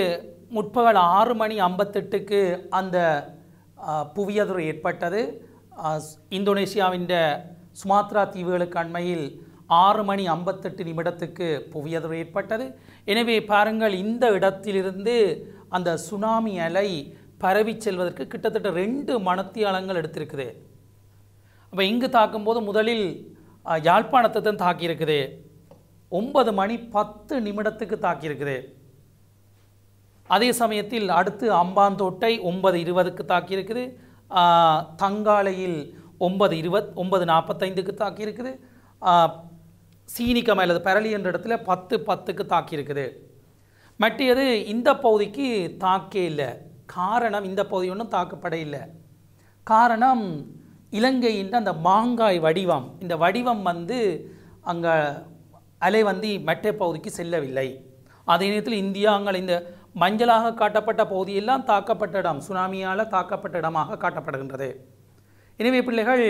A: முற்பகல் ஆறு மணி ஐம்பத்தெட்டுக்கு அந்த ஆ, புவியதிர்வு ஏற்பட்டது. இந்தோனேஷியாவின் சுமாத்ரா தீவுகளுக்கு அண்மையில் ஆறு மணி ஐம்பத்தெட்டு நிமிடத்துக்கு புவியதிர்வு ஏற்பட்டது. எனவே பாருங்கள் இந்த இடத்திலிருந்து அந்த சுனாமி அலை பரவி செல்வதற்கு கிட்டத்தட்ட ரெண்டு மணத்தியாலங்கள் எடுத்திருக்குது. அப்போ இங்கு தாக்கும்போது முதலில் யாழ்ப்பாணத்தை தான் தாக்கியிருக்குது. ஒன்பது மணி பத்து நிமிடத்துக்கு தாக்கியிருக்குது. அதே சமயத்தில் அடுத்து அம்பாந்தோட்டை ஒன்பது இருபதுக்கு தாக்கியிருக்குது. தங்காலையில் ஒன்பது இருபத் ஒன்பது நாற்பத்தைந்துக்கு தாக்கியிருக்குது. சீனிக்கமை அல்லது பரளி என்ற இடத்துல பத்து பத்துக்கு தாக்கியிருக்குது. மட்டியது இந்த பகுதிக்கு தாக்கே இல்லை. காரணம் இந்த பகுதி ஒன்றும் தாக்கப்பட இல்லை. காரணம் இலங்கையின் அந்த மாங்காய் வடிவம். இந்த வடிவம் வந்து அங்கே அலை வந்து மற்ற பகுதிக்கு செல்லவில்லை. அதே நேரத்தில் இந்தியாங்கள் இந்த மஞ்சளாக காட்டப்பட்ட பகுதியெல்லாம் தாக்கப்பட்ட இடம் சுனாமியால் தாக்கப்பட்ட இடமாக காட்டப்படுகின்றது. எனவே பிள்ளைகள்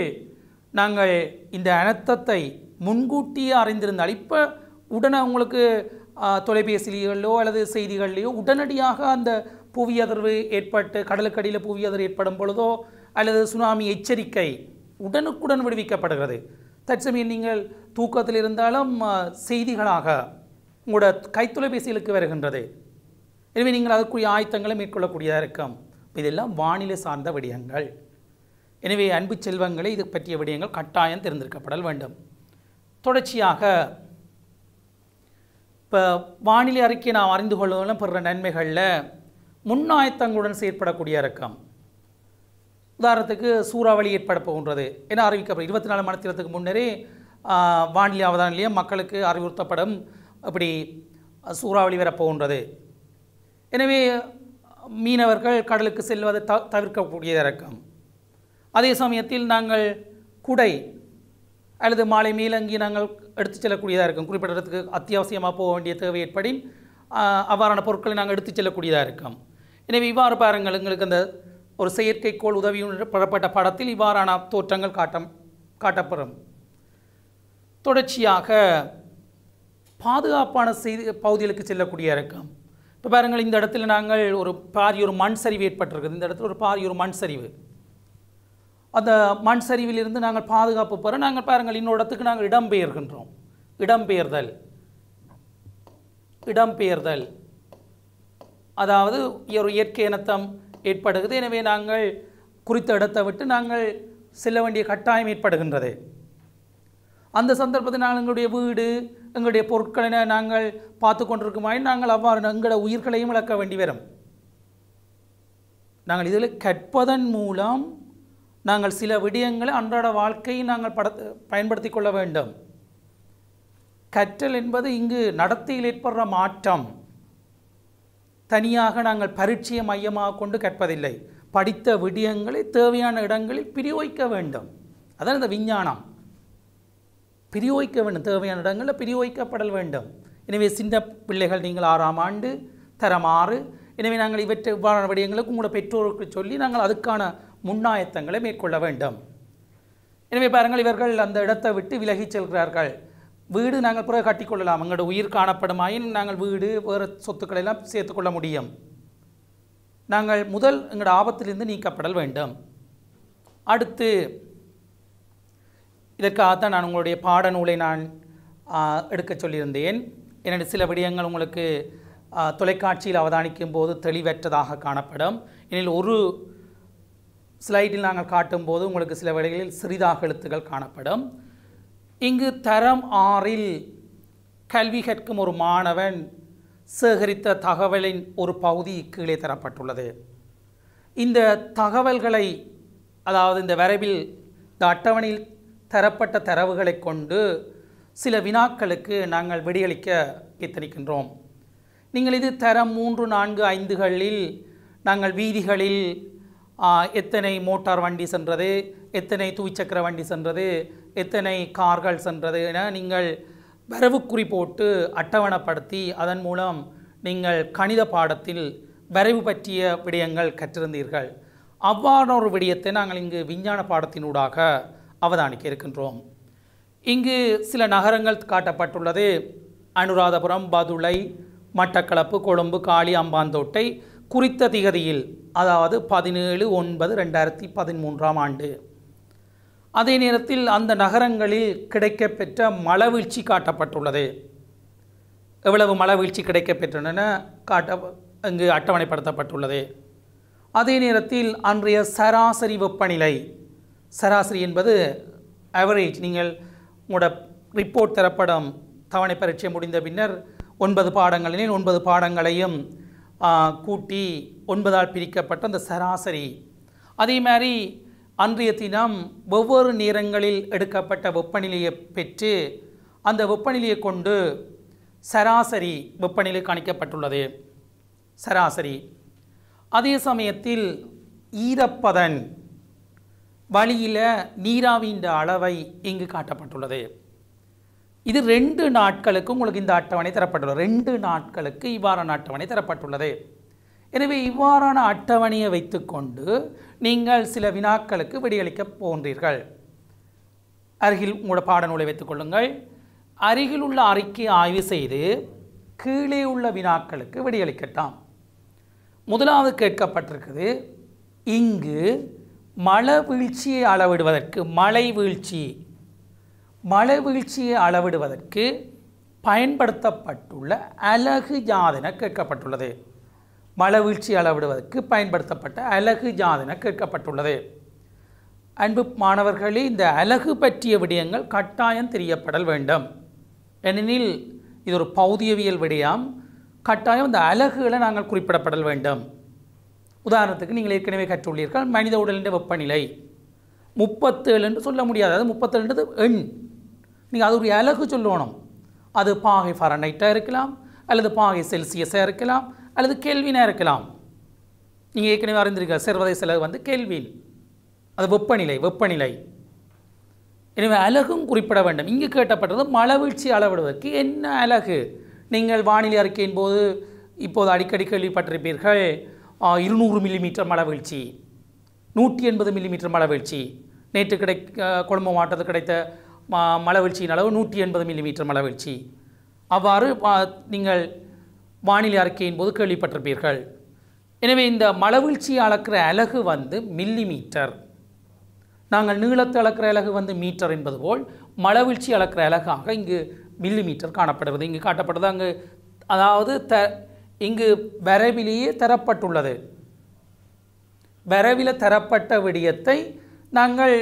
A: நாங்கள் இந்த அனர்த்தத்தை முன்கூட்டியே அறிந்திருந்தால் இப்போ உடனே உங்களுக்கு ஆ, அல்லது செய்திகள்லையோ உடனடியாக அந்த புவி அதிர்வு ஏற்பட்டு கடலுக்கடியில் புவி அதிர்வு ஏற்படும் பொழுதோ அல்லது சுனாமி எச்சரிக்கை உடனுக்குடன் விடுவிக்கப்படுகிறது. தற்சமயம் நீங்கள் தூக்கத்தில் இருந்தாலும் செய்திகளாக உங்களோட கைத்தொலைபேசிகளுக்கு வருகின்றது. எனவே நீங்கள் அதற்குரிய ஆயத்தங்களை மேற்கொள்ளக்கூடியதாக இருக்கும். இதெல்லாம் வானிலை சார்ந்த விடயங்கள். எனவே அன்பு செல்வங்களை இது பற்றிய விடயங்கள் கட்டாயம் தெரிந்திருக்கப்படல் வேண்டும். தொடர்ச்சியாக இப்போ வானிலை அறிக்கை நாம் அறிந்து கொள்வதெல்லாம் பெற நன்மைகளில் முன்னாயத்தங்களுடன் செயற்படக்கூடிய இறக்கம் உதாரணத்துக்கு சூறாவளி ஏற்பட போகின்றது என அறிவிக்கப்படும். இருபத்தி நாலு மணி நேரத்துக்கு முன்னரே வானிலை அவதான நிலையம் மக்களுக்கு அறிவுறுத்தப்படும். அப்படி சூறாவளி வரப்போகின்றது எனவே மீனவர்கள் கடலுக்கு செல்வதை த தவிர்க்கக்கூடிய இறக்கம் அதே சமயத்தில் நாங்கள் குடை அல்லது மாலை மேலங்கி நாங்கள் எடுத்துச் செல்லக்கூடியதாக இருக்கும். குறிப்பிட்ட இடத்துக்கு அத்தியாவசியமாக போக வேண்டிய தேவை ஏற்படி அவ்வாறான பொருட்களை நாங்கள் எடுத்துச் செல்லக்கூடியதாக இருக்கும். எனவே இவ்வாறு பாருங்கள் எங்களுக்கு அந்த ஒரு செயற்கைக்கோள் உதவியுடன் பெறப்பட்ட படத்தில் இவ்வாறான தோற்றங்கள் காட்டம் காட்டப்படும் தொடர்ச்சியாக பாதுகாப்பான செய்தி பகுதிகளுக்கு செல்லக்கூடிய இருக்கும் இப்போ பாருங்கள் இந்த இடத்துல நாங்கள் ஒரு பாதி ஒரு மண் சரிவு ஏற்பட்டிருக்குது. இந்த இடத்துல ஒரு பாதி ஒரு மண் சரிவு. அந்த மண் சரிவிலிருந்து நாங்கள் பாதுகாப்பு பெற நாங்கள் பாருங்கள் இன்னொரு இடத்துக்கு நாங்கள் இடம்பெயர்கின்றோம் இடம்பெயர்தல் இடம்பெயர்தல் அதாவது ஒரு இயற்கை இனத்தம் ஏற்படுகிறது. எனவே நாங்கள் குறித்த இடத்தை விட்டு நாங்கள் செல்ல வேண்டிய கட்டாயம் ஏற்படுகின்றது. அந்த சந்தர்ப்பத்தில் நாங்கள் எங்களுடைய வீடு எங்களுடைய பொருட்களை நாங்கள் பார்த்து கொண்டிருக்குமாய் நாங்கள் அவ்வாறு எங்களோட உயிர்களையும் இழக்க வேண்டி வரும். நாங்கள் இதில் கற்பதன் மூலம் நாங்கள் சில விடயங்களை அன்றாட வாழ்க்கையை நாங்கள் பட பயன்படுத்தி கொள்ள வேண்டும். கற்றல் என்பது இங்கு நடத்தையில் ஏற்படுற மாற்றம். தனியாக நாங்கள் பரீட்சையை மையமாக கொண்டு கற்பதில்லை. படித்த விடயங்களை தேவையான இடங்களில் பிரியோகிக்க வேண்டும். அதான் இந்த விஞ்ஞானம். பிரியோகிக்க வேண்டும். தேவையான இடங்களில் பிரியோகிக்கப்படல் வேண்டும். எனவே சின்ன பிள்ளைகள் நீங்கள் ஆறாம் ஆண்டு தரம் ஆறு. எனவே நாங்கள் இவற்றை இவ்வாறான விடயங்களுக்கு உங்களோட பெற்றோருக்கு சொல்லி நாங்கள் அதுக்கான முன்னாயத்தங்களை மேற்கொள்ள வேண்டும். எனவே பாருங்கள் இவர்கள் அந்த இடத்தை விட்டு விலகிச் செல்கிறார்கள். வீடு நாங்கள் பிறகு கட்டிக்கொள்ளலாம். எங்களோட உயிர் காணப்படுமாயின் நாங்கள் வீடு வேறு சொத்துக்களை எல்லாம் சேர்த்துக்கொள்ள முடியும். நாங்கள் முதல் எங்களோட ஆபத்திலிருந்து நீக்கப்படல் வேண்டும். அடுத்து இதற்காகத்தான் நான் உங்களுடைய பாடநூலை நான் எடுக்க எடுக்கச் சொல்லியிருந்தேன். என்னுடைய சில விடயங்கள் உங்களுக்கு தொலைக்காட்சியில் அவதானிக்கும் போது தெளிவற்றதாக காணப்படும். எனில் ஒரு ஸ்லைடில் நாங்கள் காட்டும்போது உங்களுக்கு சில வேளைகளில் சிறிதாக எழுத்துக்கள் காணப்படும். இங்கு தரம் ஆறில் கல்வி கற்கும் ஒரு மாணவன் சேகரித்த தகவலின் ஒரு பகுதி கீழே தரப்பட்டுள்ளது. இந்த தகவல்களை அதாவது இந்த வரைவில் இந்த அட்டவணையில் தரப்பட்ட தரவுகளை கொண்டு சில வினாக்களுக்கு நாங்கள் விடியளிக்க எத்தனிக்கின்றோம். நீங்கள் இது தரம் மூன்று நான்கு ஐந்துகளில் நாங்கள் வீதிகளில் எத்தனை மோட்டார் வண்டி சென்றது எத்தனை துவிச்சக்கர வண்டி சென்றது எத்தனை கார்கள் சென்றது என நீங்கள் வரவுக்குறி போட்டு அட்டவணைப்படுத்தி அதன் மூலம் நீங்கள் கணித பாடத்தில் வரைவு பற்றிய விடயங்கள் கற்றிருந்தீர்கள். அவ்வாறான ஒரு விடயத்தை நாங்கள் இங்கு விஞ்ஞான பாடத்தினூடாக அவதானிக்க இருக்கின்றோம். இங்கு சில நகரங்கள் காட்டப்பட்டுள்ளது. அனுராதபுரம் பதுளை மட்டக்களப்பு கொழும்பு காளி அம்பாந்தோட்டை குறித்த திகதியில் அதாவது பதினேழு ஒன்பது ரெண்டாயிரத்தி பதிமூன்றாம் ஆண்டு. அதே நேரத்தில் அந்த நகரங்களில் கிடைக்கப்பெற்ற மலவீழ்ச்சி காட்டப்பட்டுள்ளது. எவ்வளவு மலவீழ்ச்சி கிடைக்கப்பெற்றன காட்ட அங்கு அட்டவணைப்படுத்தப்பட்டுள்ளது. அதே நேரத்தில் அன்றைய சராசரி வெப்பநிலை சராசரி என்பது ஆவரேஜ் நீங்கள் உங்களோட ரிப்போர்ட் தரப்படும் தவணை பரீட்சை முடிந்த பின்னர் ஒன்பது பாடங்களில் ஒன்பது பாடங்களையும் கூட்டி ஒன்பதால் பிரிக்கப்பட்ட அந்த சராசரி. அதே மாதிரி அன்றைய தினம் ஒவ்வொரு நேரங்களில் எடுக்கப்பட்ட வெப்பநிலையை பெற்று அந்த வெப்பநிலையை கொண்டு சராசரி வெப்பநிலை கணிக்கப்பட்டுள்ளது. சராசரி. அதே சமயத்தில் ஈரப்பதன் வழியில் நீராவியின் அளவை இங்கு காட்டப்பட்டுள்ளது. இது ரெண்டு நாட்களுக்கு உங்களுக்கு இந்த அட்டவணை தரப்பட்டுள்ளது. ரெண்டு நாட்களுக்கு இவ்வாறான அட்டவணை தரப்பட்டுள்ளது. எனவே இவ்வாறான அட்டவணையை வைத்துக்கொண்டு நீங்கள் சில வினாக்களுக்கு விடையளிக்கப் போன்றீர்கள். அருகில் உங்களோட பாடநூலை வைத்துக் கொள்ளுங்கள். அருகில் உள்ள அறிக்கையை ஆய்வு செய்து கீழே உள்ள வினாக்களுக்கு விடையளிக்கட்டாம். முதலாவது கேட்கப்பட்டிருக்குது இங்கு மழை வீழ்ச்சியை அளவிடுவதற்கு மழை வீழ்ச்சி மழை வீழ்ச்சியை அளவிடுவதற்கு பயன்படுத்தப்பட்டுள்ள அலகு யாதென கேட்கப்பட்டுள்ளது. மலவீழ்ச்சி அளவிடுவதற்கு பயன்படுத்தப்பட்ட அலகு ஜாதென கேட்கப்பட்டுள்ளது. அன்பு மாணவர்களே இந்த அலகு பற்றிய விடயங்கள் கட்டாயம் தெரியப்படல் வேண்டும். ஏனெனில் இது ஒரு பௌதியவியல் விடயம். கட்டாயம் இந்த அலகுகளை நாங்கள் குறிப்பிடப்படல் வேண்டும். உதாரணத்துக்கு நீங்கள் ஏற்கனவே கற்றுள்ளீர்கள் மனித உடலின் வெப்பநிலை. முப்பத்தேழு என்று சொல்ல முடியாது. அது முப்பத்தேழுன்றது எண். நீங்கள் அது ஒரு அலகு சொல்லணும். அது பாகை ஃபரனைட்டாக இருக்கலாம் அல்லது பாகை செல்சியஸாக இருக்கலாம் அல்லது கெல்வினாக இருக்கலாம். நீங்கள் ஏற்கனவே அறிந்திருக்க சர்வதேச அளவு வந்து கேள்வியில். அது வெப்பநிலை வெப்பநிலை. எனவே அலகும் குறிப்பிட வேண்டும். இங்கு கேட்டப்பட்டது மழவீழ்ச்சி அளவிடுவதற்கு என்ன அலகு நீங்கள் வானிலை அறிக்கையின் போது இப்போது அடிக்கடி கேள்விப்பட்டிருப்பீர்கள் இருநூறு மில்லிமீட்டர் மழவீழ்ச்சி நூற்றி எண்பது மில்லிமீட்டர் மழவீழ்ச்சி நேற்று கிடை கொழும்பு மாவட்டத்தில் கிடைத்த ம மழவீழ்ச்சியின் அளவு நூற்றி எண்பது மில்லிமீட்டர் மழவீழ்ச்சி அவ்வாறு நீங்கள் வானிலை அறிக்கையின் போது கேள்விப்பட்டிருப்பீர்கள். எனவே இந்த மலவீழ்ச்சியை அளக்கிற அலகு வந்து மில்லிமீட்டர் நாங்கள் நீளத்தை அளக்கிற அலகு வந்து மீட்டர் என்பது போல் மலவீழ்ச்சி அளக்கிற அலகாக இங்கு மில்லி மீட்டர் காணப்படுவது இங்கு காட்டப்படுது அங்கு அதாவது த இங்கு வரைவிலேயே தரப்பட்டுள்ளது. வரைவில் தரப்பட்ட விடயத்தை நாங்கள்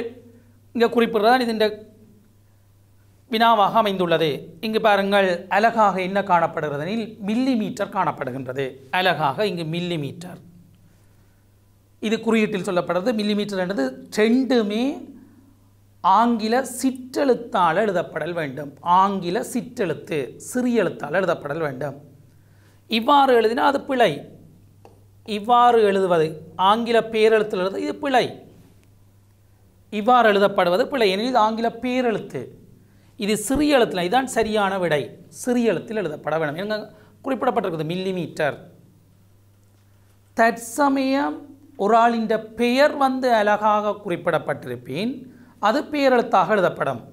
A: இங்கே குறிப்பிடுறதான் இது வினாவாக அமைந்துள்ளது. இங்கு பாருங்கள் அலகாக என்ன காணப்படுகிறதெனில் மில்லி மீட்டர் காணப்படுகின்றது. அலகாக இங்கு மில்லி மீட்டர் இது குறியீட்டில் சொல்லப்படுறது மில்லிமீட்டர் என்றது ரெண்டுமே ஆங்கில சிற்றெழுத்தால் எழுதப்படல் வேண்டும். ஆங்கில சிற்றெழுத்து சிறிய எழுத்தால் எழுதப்படல் வேண்டும். இவ்வாறு எழுதினால் அது பிழை. இவ்வாறு எழுதுவது ஆங்கில பேரெழுத்தில் எழுது இது பிழை. இவ்வாறு எழுதப்படுவது பிழை. எனில் இது ஆங்கில பேரெழுத்து. இது சிறிய எழுத்தில் இதுதான் சரியான விடை. சிறிய எழுத்தில் எழுதப்பட வேண்டும். எங்க குறிப்பிடப்பட்டிருக்குது மில்லிமீட்டர் தற்சமயம் ஒரு ஆளின் பெயர் வந்து அழகாக குறிப்பிடப்பட்டிருப்பின். அது பேரெழுத்தாக எழுதப்படும்.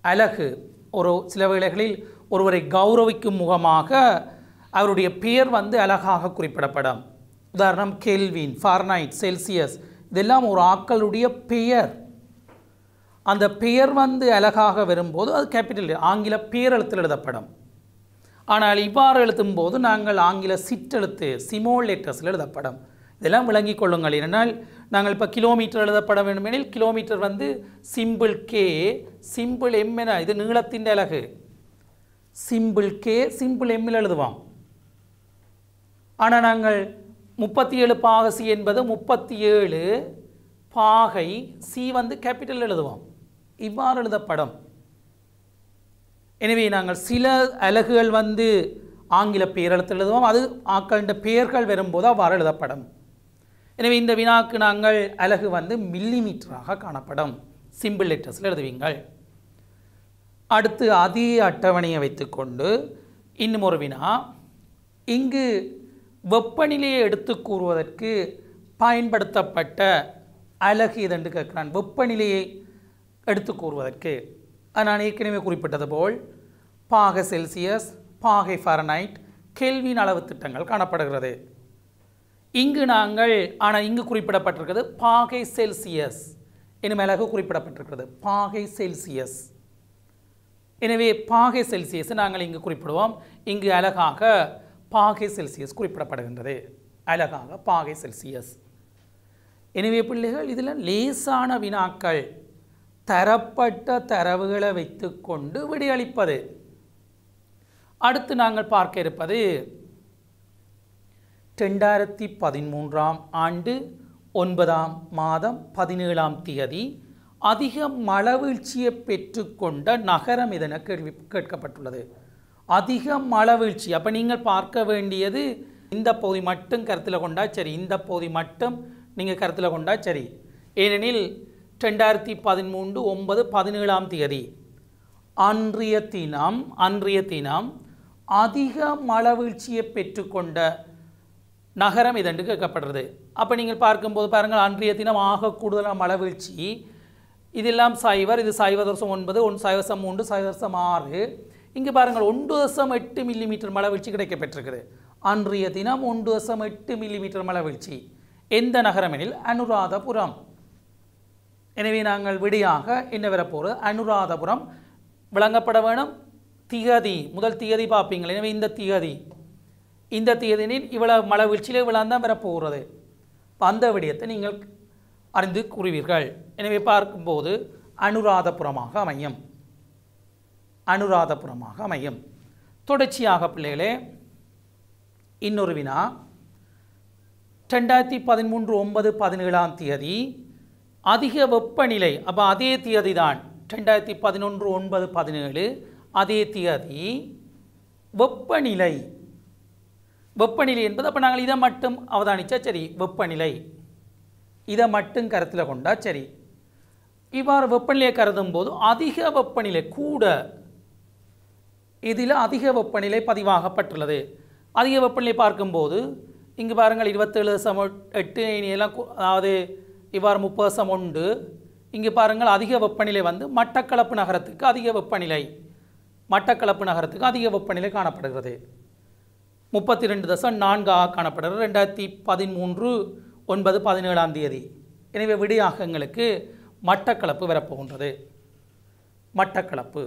A: அழகு. ஒரு சில வேளைகளில் ஒருவரை கௌரவிக்கும் முகமாக அவருடைய பெயர் வந்து அழகாக குறிப்பிடப்படும். உதாரணம் கெல்வின் ஃபார்னைட் செல்சியஸ் இதெல்லாம் ஒரு ஆக்களுடைய பெயர். அந்த பெயர் வந்து அழகாக வரும்போது அது கேபிட்டல் ஆங்கில பேரெழுத்தில் எழுதப்படும். ஆனால் இவ்வாறு எழுத்தும் போது நாங்கள் ஆங்கில சிற்றெழுத்து சிமோல் லெட்டர்ஸில் எழுதப்படும். இதெல்லாம் விளங்கிக் கொள்ளுங்கள். ஏனால் நாங்கள் இப்போ கிலோமீட்டர் எழுதப்பட வேண்டுமெனில் கிலோமீட்டர் வந்து சிம்பிள் கே சிம்பிள் எம் என இது நீளத்தின் அலகு. சிம்பிள் கே சிம்பிள் எம்மில் எழுதுவோம். ஆனால் நாங்கள் முப்பத்தி ஏழு பாகசி என்பது முப்பத்தி ஏழு பாகை சி வந்து கேபிட்டல் எழுதுவோம். இவ்வாறு எழுதப்படும் எனவே நாங்கள் சில அலகுகள் வந்து ஆங்கில பேரெழுத்தில் எழுதுவோம். அது ஆக்களின் பெயர்கள் வரும்போது அவ்வாறு எழுதப்படும் எனவே இந்த வினாக்கு நாங்கள் அலகு வந்து மில்லிமீட்டராக காணப்படும். சிம்பிள் லெட்டர்ஸில் எழுதுவீங்கள். அடுத்து அதே அட்டவணையை வைத்துக்கொண்டு இன்னும் ஒரு வினா. இங்கு வெப்பநிலையை எடுத்து கூறுவதற்கு பயன்படுத்தப்பட்ட அலகு இதென்று கேட்கிறான். வெப்பநிலையை எடுத்து கூறுவதற்கு. நான் ஏற்கனவே குறிப்பிட்டது போல் பாகை செல்சியஸ் பாகை ஃபாரனைட் கெல்வின் அளவு திட்டங்கள் காணப்படுகிறது. இங்கு நாங்கள் ஆனால் இங்கு குறிப்பிடப்பட்டிருக்கிறது பாகை செல்சியஸ். எனும் அழகு குறிப்பிடப்பட்டிருக்கிறது பாகை செல்சியஸ். எனவே பாகை செல்சியஸ் நாங்கள் இங்கு குறிப்பிடுவோம். இங்கு அழகாக பாகை செல்சியஸ் குறிப்பிடப்படுகின்றது. அழகாக பாகை செல்சியஸ். எனவே பிள்ளைகள் இதில் லேசான வினாக்கள். தரப்பட்ட தரவுகளை வைத்துக்கொண்டு விடையளிப்பது. அடுத்து நாங்கள் பார்க்க இருப்பது ரெண்டாயிரத்தி பதிமூன்றாம் ஆண்டு ஒன்பதாம் மாதம் பதினேழாம் தேதி அதிக மழவீழ்ச்சியை பெற்றுக்கொண்ட நகரம் இதென கேள்வி கேட்கப்பட்டுள்ளது. அதிக மழவீழ்ச்சி. அப்போ நீங்கள் பார்க்க வேண்டியது இந்த பகுதி மட்டும் கருத்தில் கொண்டா சரி. இந்த பகுதி மட்டும் நீங்கள் கருத்தில் கொண்டா சரி. ஏனெனில் ரெண்டாயிரத்தி பதிமூன்று ஒன்பது பதினேழாம் தேதி. அன்றைய தினம் அன்றைய தினம் அதிக மழவீழ்ச்சியை பெற்றுக்கொண்ட நகரம் இதென்று கேட்கப்படுறது அப்போ நீங்கள் பார்க்கும்போது பாருங்கள் அன்றைய தினம் ஆக கூடுதலான மழவீழ்ச்சி. இதெல்லாம் சைவர் இது சைவ தசம் ஒன்பது ஒன் சைவசம் தசம் மூன்று சைவர் தசம் ஆறு. இங்கே பாருங்கள் ஒன்று தசம் எட்டு மில்லிமீட்டர் மழவீழ்ச்சி கிடைக்கப்பட்டிருக்குது அன்றைய தினம் ஒன்று தசம் எட்டு மில்லிமீட்டர் மழவீழ்ச்சி. எந்த நகரம் எனில் அனுராதபுரம். எனவே நாங்கள் விடியாக என்ன வரப்போகிறது அனுராதபுரம் விளங்கப்பட வேணும். திகதி முதல் திகதி பார்ப்பீங்கள். எனவே இந்த திகதி இந்த திகதினில் இவ்வளவு மழை வீழ்ச்சியில் இவ்வளவு தான் வரப்போகிறது. அந்த விடயத்தை நீங்கள் அறிந்து கூறுவீர்கள். எனவே பார்க்கும்போது அனுராதபுரமாக அமையும். அனுராதபுரமாக அமையும். தொடர்ச்சியாக பிள்ளைகளே இன்னொரு வினா. ரெண்டாயிரத்தி பதிமூன்று ஒன்பது பதினேழாம் தேதி அதிக வெப்பநிலை அப்போ அதே தியதி தான் ரெண்டாயிரத்தி பதினொன்று ஒன்பது பதினேழு அதே தியதி வெப்பநிலை. வெப்பநிலை என்பது அப்போ நாங்கள் இதை மட்டும் அவதானித்தா சரி வெப்பநிலை. இதை மட்டும் கருத்தில் கொண்டா சரி. இவ்வாறு வெப்பநிலையை கருதும் போது அதிக வெப்பநிலை கூட இதில் அதிக வெப்பநிலை பதிவாகப்பட்டுள்ளது. அதிக வெப்பநிலை பார்க்கும்போது இங்கு பாருங்கள் இருபத்தேழு சம எட்டு எல்லாம் அதாவது இவ்வாறு முப்பது சம் உண்டு. இங்கே பாருங்கள் அதிக வெப்பநிலை வந்து மட்டக்களப்பு நகரத்துக்கு அதிக வெப்பநிலை மட்டக்களப்பு நகரத்துக்கு அதிக வெப்பநிலை காணப்படுகிறது. முப்பத்தி ரெண்டு தசம் நான்காக காணப்படுகிறது. ரெண்டாயிரத்தி பதிமூன்று ஒன்பது பதினேழாம் தேதி. எனவே விடியாகங்களுக்கு மட்டக்களப்பு வரப்போகின்றது. மட்டக்களப்பு.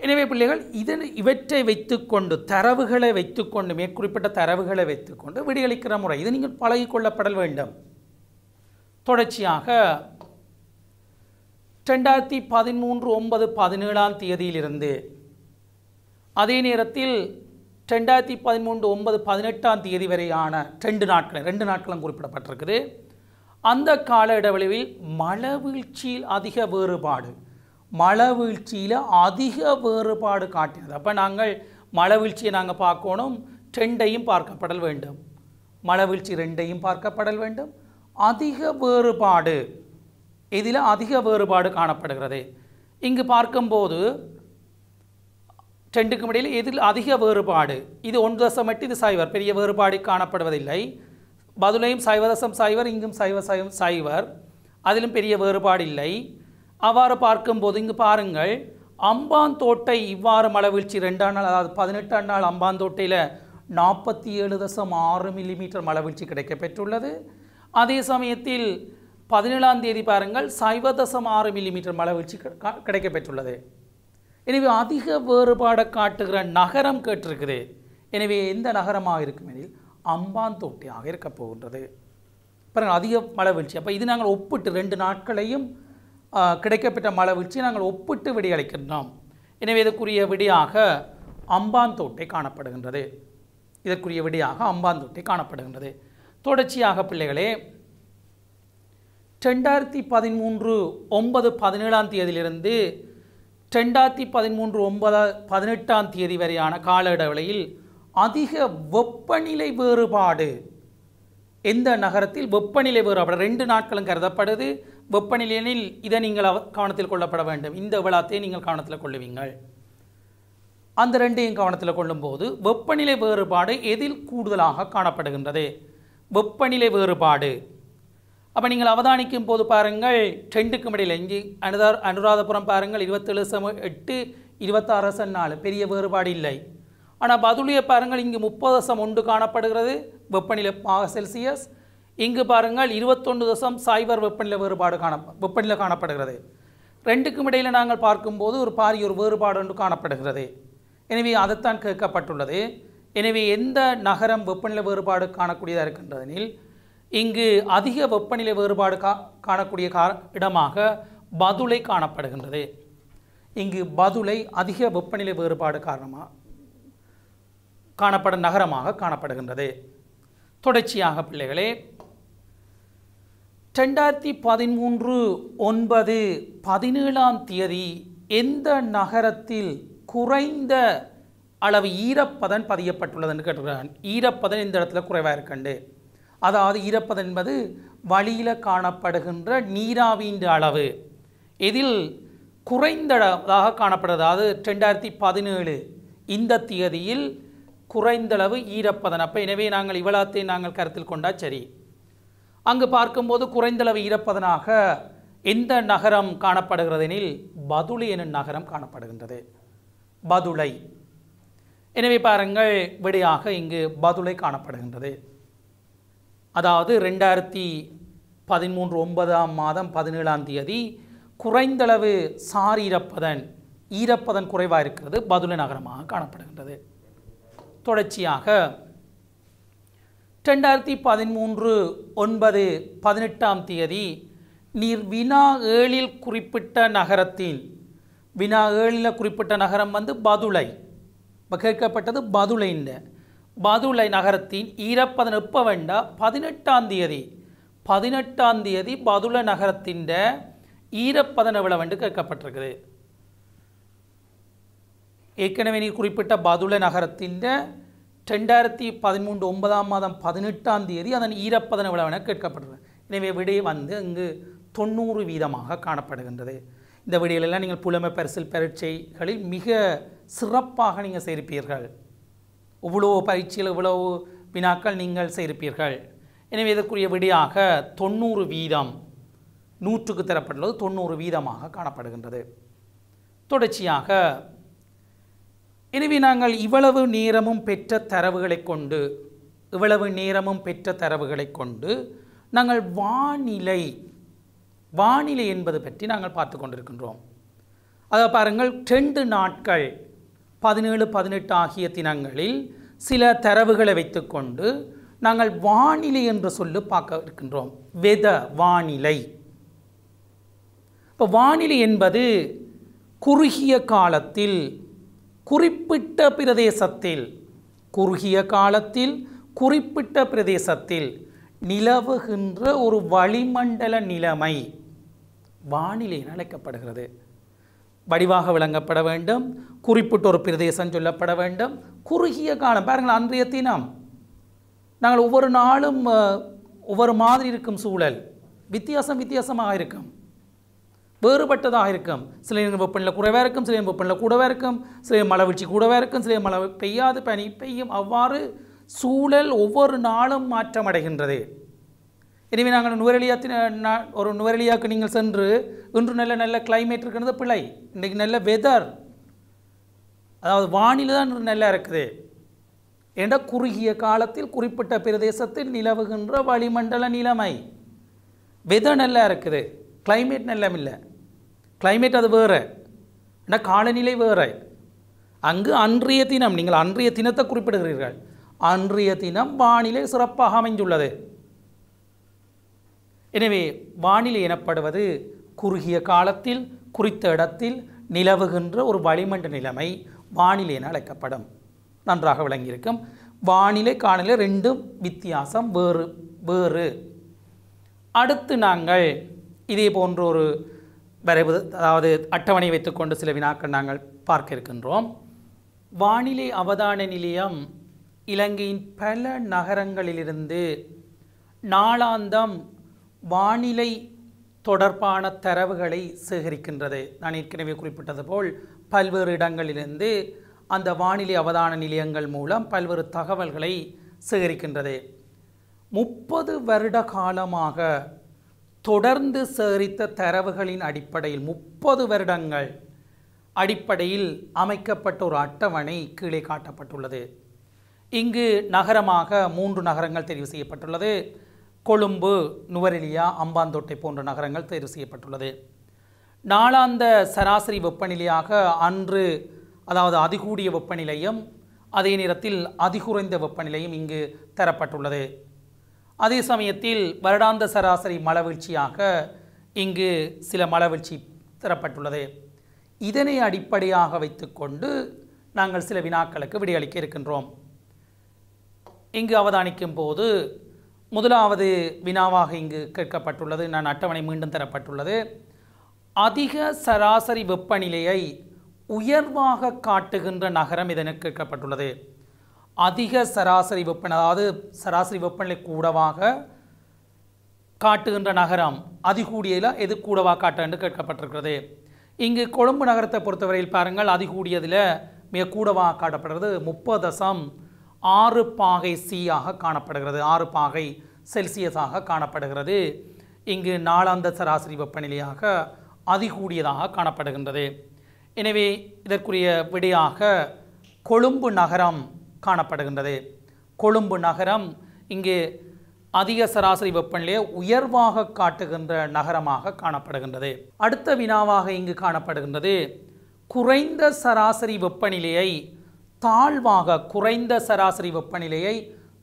A: எனவே பிள்ளைகள் இதன் இவற்றை வைத்துக்கொண்டு தரவுகளை வைத்துக்கொண்டு மேற்குறிப்பிட்ட தரவுகளை வைத்துக்கொண்டு விடியளிக்கிற முறை. இது நீங்கள் பழகிக்கொள்ளப்படல் வேண்டும். தொடர்ச்சியாக ரெண்டாயிரத்தி பதிமூன்று ஒன்பது பதினேழாம் தேதியிலிருந்து அதே நேரத்தில் ரெண்டாயிரத்தி பதிமூன்று ஒன்பது பதினெட்டாம் தேதி வரையான ரெண்டு நாட்கள் ரெண்டு நாட்களும் குறிப்பிடப்பட்டிருக்குது. அந்த கால இடைவெளியில் மழவீழ்ச்சியில் அதிக வேறுபாடு மழவீழ்ச்சியில் அதிக வேறுபாடு காட்டினது அப்போ நாங்கள் மழவீழ்ச்சியை நாங்கள் பார்க்கணும் ரெண்டையும் பார்க்கப்படல் வேண்டும். மழவீழ்ச்சி ரெண்டையும் பார்க்கப்படல் வேண்டும். அதிக வேறுபாடு. இதில் அதிக வேறுபாடு காணப்படுகிறது. இங்கு பார்க்கும்போது ரெண்டுக்கும் இடையில் இதில் அதிக வேறுபாடு. இது ஒன்று தசம் எட்டு இது சைவர். பெரிய வேறுபாடு காணப்படுவதில்லை. பதிலையும் சைவதசம் சைவர் இங்கும் சைவ சைவம் சைவர். அதிலும் பெரிய வேறுபாடு இல்லை. அவ்வாறு பார்க்கும்போது இங்கு பாருங்கள் அம்பாந்தோட்டை இவ்வாறு மழவீழ்ச்சி ரெண்டாம் நாள் அதாவது பதினெட்டாம் நாள் அம்பாந்தோட்டையில் நாற்பத்தி ஏழு தசம் ஆறு மில்லிமீட்டர் மழவீழ்ச்சி கிடைக்கப்பெற்றுள்ளது. அதே சமயத்தில் பதினேழாம் தேதி பாருங்கள் சைவ தசம் ஆறு மில்லிமீட்டர் மழை வீழ்ச்சி கிடைக்கப்பெற்றுள்ளது. எனவே அதிக வேறுபாடை காட்டுகிற நகரம் கேட்டிருக்குது எனவே எந்த நகரமாக இருக்கும் எனில் அம்பாந்தோட்டையாக இருக்க போகின்றது. பாருங்கள் அதிக மழை வீழ்ச்சி அப்போ இது நாங்கள் ஒப்பிட்டு ரெண்டு நாட்களையும் கிடைக்கப்பட்ட கிடைக்கப்பெற்ற மழை வீழ்ச்சியை நாங்கள் ஒப்பிட்டு விடையளிக்கின்றோம். எனவே இதற்குரிய விடியாக அம்பாந்தோட்டை காணப்படுகின்றது. இதற்குரிய விடியாக அம்பாந்தோட்டை காணப்படுகின்றது. தொடர்ச்சியாக பிள்ளைகளே ரெண்டாயிரத்தி பதிமூன்று ஒன்பது பதினேழாம் தேதியிலிருந்து ரெண்டாயிரத்தி பதிமூன்று ஒன்பது பதினெட்டாம் தேதி வரையான கால இடைவெளியில் அதிக வெப்பநிலை வேறுபாடு. எந்த நகரத்தில் வெப்பநிலை வேறுபாடு? ரெண்டு நாட்களும் கருதப்படுது. வெப்பநிலையில் இதை நீங்கள் அவ- கவனத்தில் கொள்ளப்பட வேண்டும். இந்த விழாத்தை நீங்கள் கவனத்தில் கொள்ளுவீங்கள். அந்த ரெண்டையும் கவனத்தில் கொள்ளும்போது வெப்பநிலை வேறுபாடு எதில் கூடுதலாக காணப்படுகின்றது? வெப்பநிலை வேறுபாடு. அப்போ நீங்கள் அவதானிக்கும் போது பாருங்கள் ட்ரெண்டுக்கும் இடையில் இங்கே அனுதா அனுராதபுரம் பாருங்கள் இருபத்தேழு சம எட்டு இருபத்தாறு சம் நாலு பெரிய வேறுபாடு இல்லை. ஆனால் பதுளியை பாருங்கள் இங்கு முப்பது தசம் ஒன்று காணப்படுகிறது வெப்பநிலை பாக செல்சியஸ். இங்கு பாருங்கள் இருபத்தொன்று தசம் சைபர் வெப்பநிலை வேறுபாடு காண வெப்பநிலை காணப்படுகிறது. ரெண்டுக்கும் இடையில் நாங்கள் பார்க்கும்போது ஒரு பாரிய ஒரு வேறுபாடு ஒன்று காணப்படுகிறது. எனவே அதைத்தான் கேட்கப்பட்டுள்ளது. எனவே எந்த நகரம் வெப்பநிலை வேறுபாடு காணக்கூடியதாக இருக்கின்றதெனில் இங்கு அதிக வெப்பநிலை வேறுபாடு கா காணக்கூடிய கா இடமாக பதுளை காணப்படுகின்றது. இங்கு பதுளை அதிக வெப்பநிலை வேறுபாடு காரணமாக காணப்படும் நகரமாக காணப்படுகின்றது. தொடர்ச்சியாக பிள்ளைகளே ரெண்டாயிரத்தி பதிமூன்று ஒன்பது பதினேழாம் தேதி எந்த நகரத்தில் குறைந்த அளவு ஈரப்பதன் பதியப்பட்டுள்ளதுன்னு கேட்டுக்கிறான் ஈரப்பதன் இந்த இடத்துல குறைவாக இருக்கண்டு. அதாவது ஈரப்பதன் என்பது வழியில் காணப்படுகின்ற நீராவியின் அளவு. இதில் குறைந்ததாக காணப்படுறது அதாவது ரெண்டாயிரத்தி பதினேழு இந்த தியதியில் குறைந்தளவு ஈரப்பதன். அப்போ எனவே நாங்கள் இவ்வளத்தையும் நாங்கள் கருத்தில் கொண்டால் சரி. அங்கு பார்க்கும்போது குறைந்தளவு ஈரப்பதனாக எந்த நகரம் காணப்படுகிறதெனில் பதுளை எனும் நகரம் காணப்படுகின்றது. பதுளை. எனவே பாருங்கள் விடையாக இங்கு பதுளை காணப்படுகின்றது. அதாவது ரெண்டாயிரத்தி பதிமூன்று ஒன்பதாம் மாதம் பதினேழாம் தேதி குறைந்தளவு சார் ஈரப்பதன் ஈரப்பதன் குறைவாக இருக்கிறது பதுளை நகரமாக காணப்படுகின்றது. தொடர்ச்சியாக ரெண்டாயிரத்தி பதிமூன்று ஒன்பது பதினெட்டாம் தேதி நீர் வினா ஏழில் குறிப்பிட்ட நகரத்தின் வினா ஏழில் குறிப்பிட்ட நகரம் வந்து பதுளை கேட்கப்பட்டது பதுளைன்ற பதுளை நகரத்தின் ஈரப்பதன் எப்போ வேண்டா பதினெட்டாம் தேதி. பதினெட்டாம் தேதி பதுளை நகரத்தின் ஈரப்பதன விழவென்று கேட்கப்பட்டிருக்குது. ஏற்கனவே நீ குறிப்பிட்ட பதுளை நகரத்தின் ரெண்டாயிரத்தி பதிமூன்று ஒன்பதாம் மாதம் பதினெட்டாம் தேதி அதன் ஈரப்பதன எவ்வளவென கேட்கப்படுறது எனவே விடை வந்து இங்கு தொண்ணூறு வீதமாக காணப்படுகின்றது. இந்த விடையிலெல்லாம் நீங்கள் புலமை பரிசில் பரீட்சைகளில் மிக சிறப்பாக நீங்கள் செய்திருப்பீர்கள். இவ்வளோ பயிற்சியில் இவ்வளோ வினாக்கள் நீங்கள் செய்திருப்பீர்கள். எனவே இதற்குரிய விடையாக தொண்ணூறு வீதம் நூற்றுக்கு தரப்பட்டுள்ளது தொண்ணூறு வீதமாக காணப்படுகின்றது. தொடர்ச்சியாக எனவே நாங்கள் இவ்வளவு நேரமும் பெற்ற தரவுகளை கொண்டு இவ்வளவு நேரமும் பெற்ற தரவுகளை கொண்டு நாங்கள் வானிலை வானிலை என்பது பற்றி நாங்கள் பார்த்து கொண்டிருக்கின்றோம். அதை பாருங்கள் ரெண்டு நாட்கள் பதினேழு பதினெட்டு ஆகிய தினங்களில் சில தரவுகளை வைத்துக்கொண்டு நாங்கள் வானிலை என்று சொல்லி பார்க்க இருக்கின்றோம். வெத வானிலை. இப்போ வானிலை என்பது குறுகிய காலத்தில் குறிப்பிட்ட பிரதேசத்தில் குறுகிய காலத்தில் குறிப்பிட்ட பிரதேசத்தில் நிலவுகின்ற ஒரு வளிமண்டல நிலைமை வானிலை என அழைக்கப்படுகிறது. வடிவாக விளங்கப்பட வேண்டும். குறிப்பிட்ட ஒரு பிரதேசம் சொல்லப்பட வேண்டும். குறுகிய காலம் பாருங்கள் அன்றைய தினம். நாங்கள் ஒவ்வொரு நாளும் ஒவ்வொரு மாதிரி இருக்கும் சூழல். வித்தியாசம் வித்தியாசமாக இருக்கும். வேறுபட்டதாக இருக்கும். சில வெப்பநிலை குறைவாக இருக்கும் சில வெப்பநிலை கூடவே இருக்கும். சில மழை வீழ்ச்சி கூடவே இருக்கும் சில மழை பெய்யாது. பனி பெய்யும். அவ்வாறு சூழல் ஒவ்வொரு நாளும் மாற்றமடைகின்றது. எனவே நாங்கள் நுவரெலியாத்தின் ஒரு நுவரெலியாவுக்கு நீங்கள் சென்று இன்று நல்ல நல்ல கிளைமேட் இருக்கிறது பிழை. இன்றைக்கு நல்ல வெதர் அதாவது வானிலை தான் நல்லா இருக்குது. என்ற குறுகிய காலத்தில் குறிப்பிட்ட பிரதேசத்தில் நிலவுகின்ற வளிமண்டல நிலைமை? வெதர் நல்லா இருக்குது. கிளைமேட் நல்லா இல்லை. கிளைமேட் அது வேறு. ஏன்னா காலநிலை வேறு. அங்கு அன்றைய தினம் நீங்கள் அன்றைய தினத்தை குறிப்பிடுகிறீர்கள். அன்றைய தினம் வானிலை சிறப்பாக அமைந்துள்ளது. எனவே வானிலை எனப்படுவது குறுகிய காலத்தில் குறித்த இடத்தில் நிலவுகின்ற ஒரு வளிமண்ட நிலைமை வானிலை என அழைக்கப்படும். நன்றாக விளங்கியிருக்கும். வானிலை காலநிலை ரெண்டும் வித்தியாசம் வேறு வேறு. அடுத்து நாங்கள் இதே போன்ற ஒரு வரைவு அதாவது அட்டவணை வைத்துக்கொண்டு சில வினாக்கள் நாங்கள் பார்க்க இருக்கின்றோம். வானிலை அவதான நிலையம் இலங்கையின் பல நகரங்களிலிருந்து நாளாந்தம் வானிலை தொடர்பான தரவுகளை சேகரிக்கின்றது. நான் ஏற்கனவே குறிப்பிட்டது போல் பல்வேறு இடங்களிலிருந்து அந்த வானிலை அவதான நிலையங்கள் மூலம் பல்வேறு தகவல்களை சேகரிக்கின்றது. முப்பது வருட காலமாக தொடர்ந்து சேகரித்த தரவுகளின் அடிப்படையில் முப்பது வருடங்கள் அடிப்படையில் அமைக்கப்பட்ட ஒரு அட்டவணை கீழே காட்டப்பட்டுள்ளது. இங்கு நகரமாக மூன்று நகரங்கள் தெரிவு செய்யப்பட்டுள்ளது. கொழும்பு நுவரெலியா அம்பாந்தோட்டை போன்ற நகரங்கள் தேர்வு செய்யப்பட்டுள்ளது. நாளாந்த சராசரி வெப்பநிலையாக அன்று அதாவது அதிகூடிய வெப்பநிலையும் அதே நேரத்தில் அதிகுறைந்த வெப்பநிலையும் இங்கு தரப்பட்டுள்ளது. அதே சமயத்தில் வருடாந்த சராசரி மலவீழ்ச்சியாக இங்கு சில மலவீழ்ச்சி தரப்பட்டுள்ளது. இதனை அடிப்படையாக வைத்துக்கொண்டு நாங்கள் சில வினாக்களுக்கு விடையளிக்க இருக்கின்றோம். இங்கு அவதானிக்கும் போது முதலாவது வினாவாக இங்கு கேட்கப்பட்டுள்ளது. நான் அட்டவணை மீண்டும் தரப்பட்டுள்ளது. அதிக சராசரி வெப்பநிலையை உயர்வாக காட்டுகின்ற நகரம் இதென கேட்கப்பட்டுள்ளது. அதிக சராசரி வெப்பநிலை அதாவது சராசரி வெப்பநிலை கூடவாக காட்டுகின்ற நகரம் அதிகூடியில் எது கூடவாக காட்ட என்று கேட்கப்பட்டிருக்கிறது. இங்கு கொழும்பு நகரத்தை பொறுத்தவரையில் பாருங்கள் அதிகூடியதில் மிக கூடவாக காட்டப்படுகிறது. முப்பது தசம் ஆறு பாகை சியாக காணப்படுகிறது. ஆறு பாகை செல்சியஸாக காணப்படுகிறது. இங்கு நாளாந்த சராசரி வெப்பநிலையாக அதிகூடியதாக காணப்படுகின்றது. எனவே இதற்குரிய விடையாக கொழும்பு நகரம் காணப்படுகின்றது. கொழும்பு நகரம் இங்கு அதிக சராசரி வெப்பநிலையை உயர்வாக காட்டுகின்ற நகரமாக காணப்படுகின்றது. அடுத்த வினாவாக இங்கு காணப்படுகின்றது. குறைந்த சராசரி வெப்பநிலையை தாழ்வாக குறைந்த சராசரி வெப்பநிலையை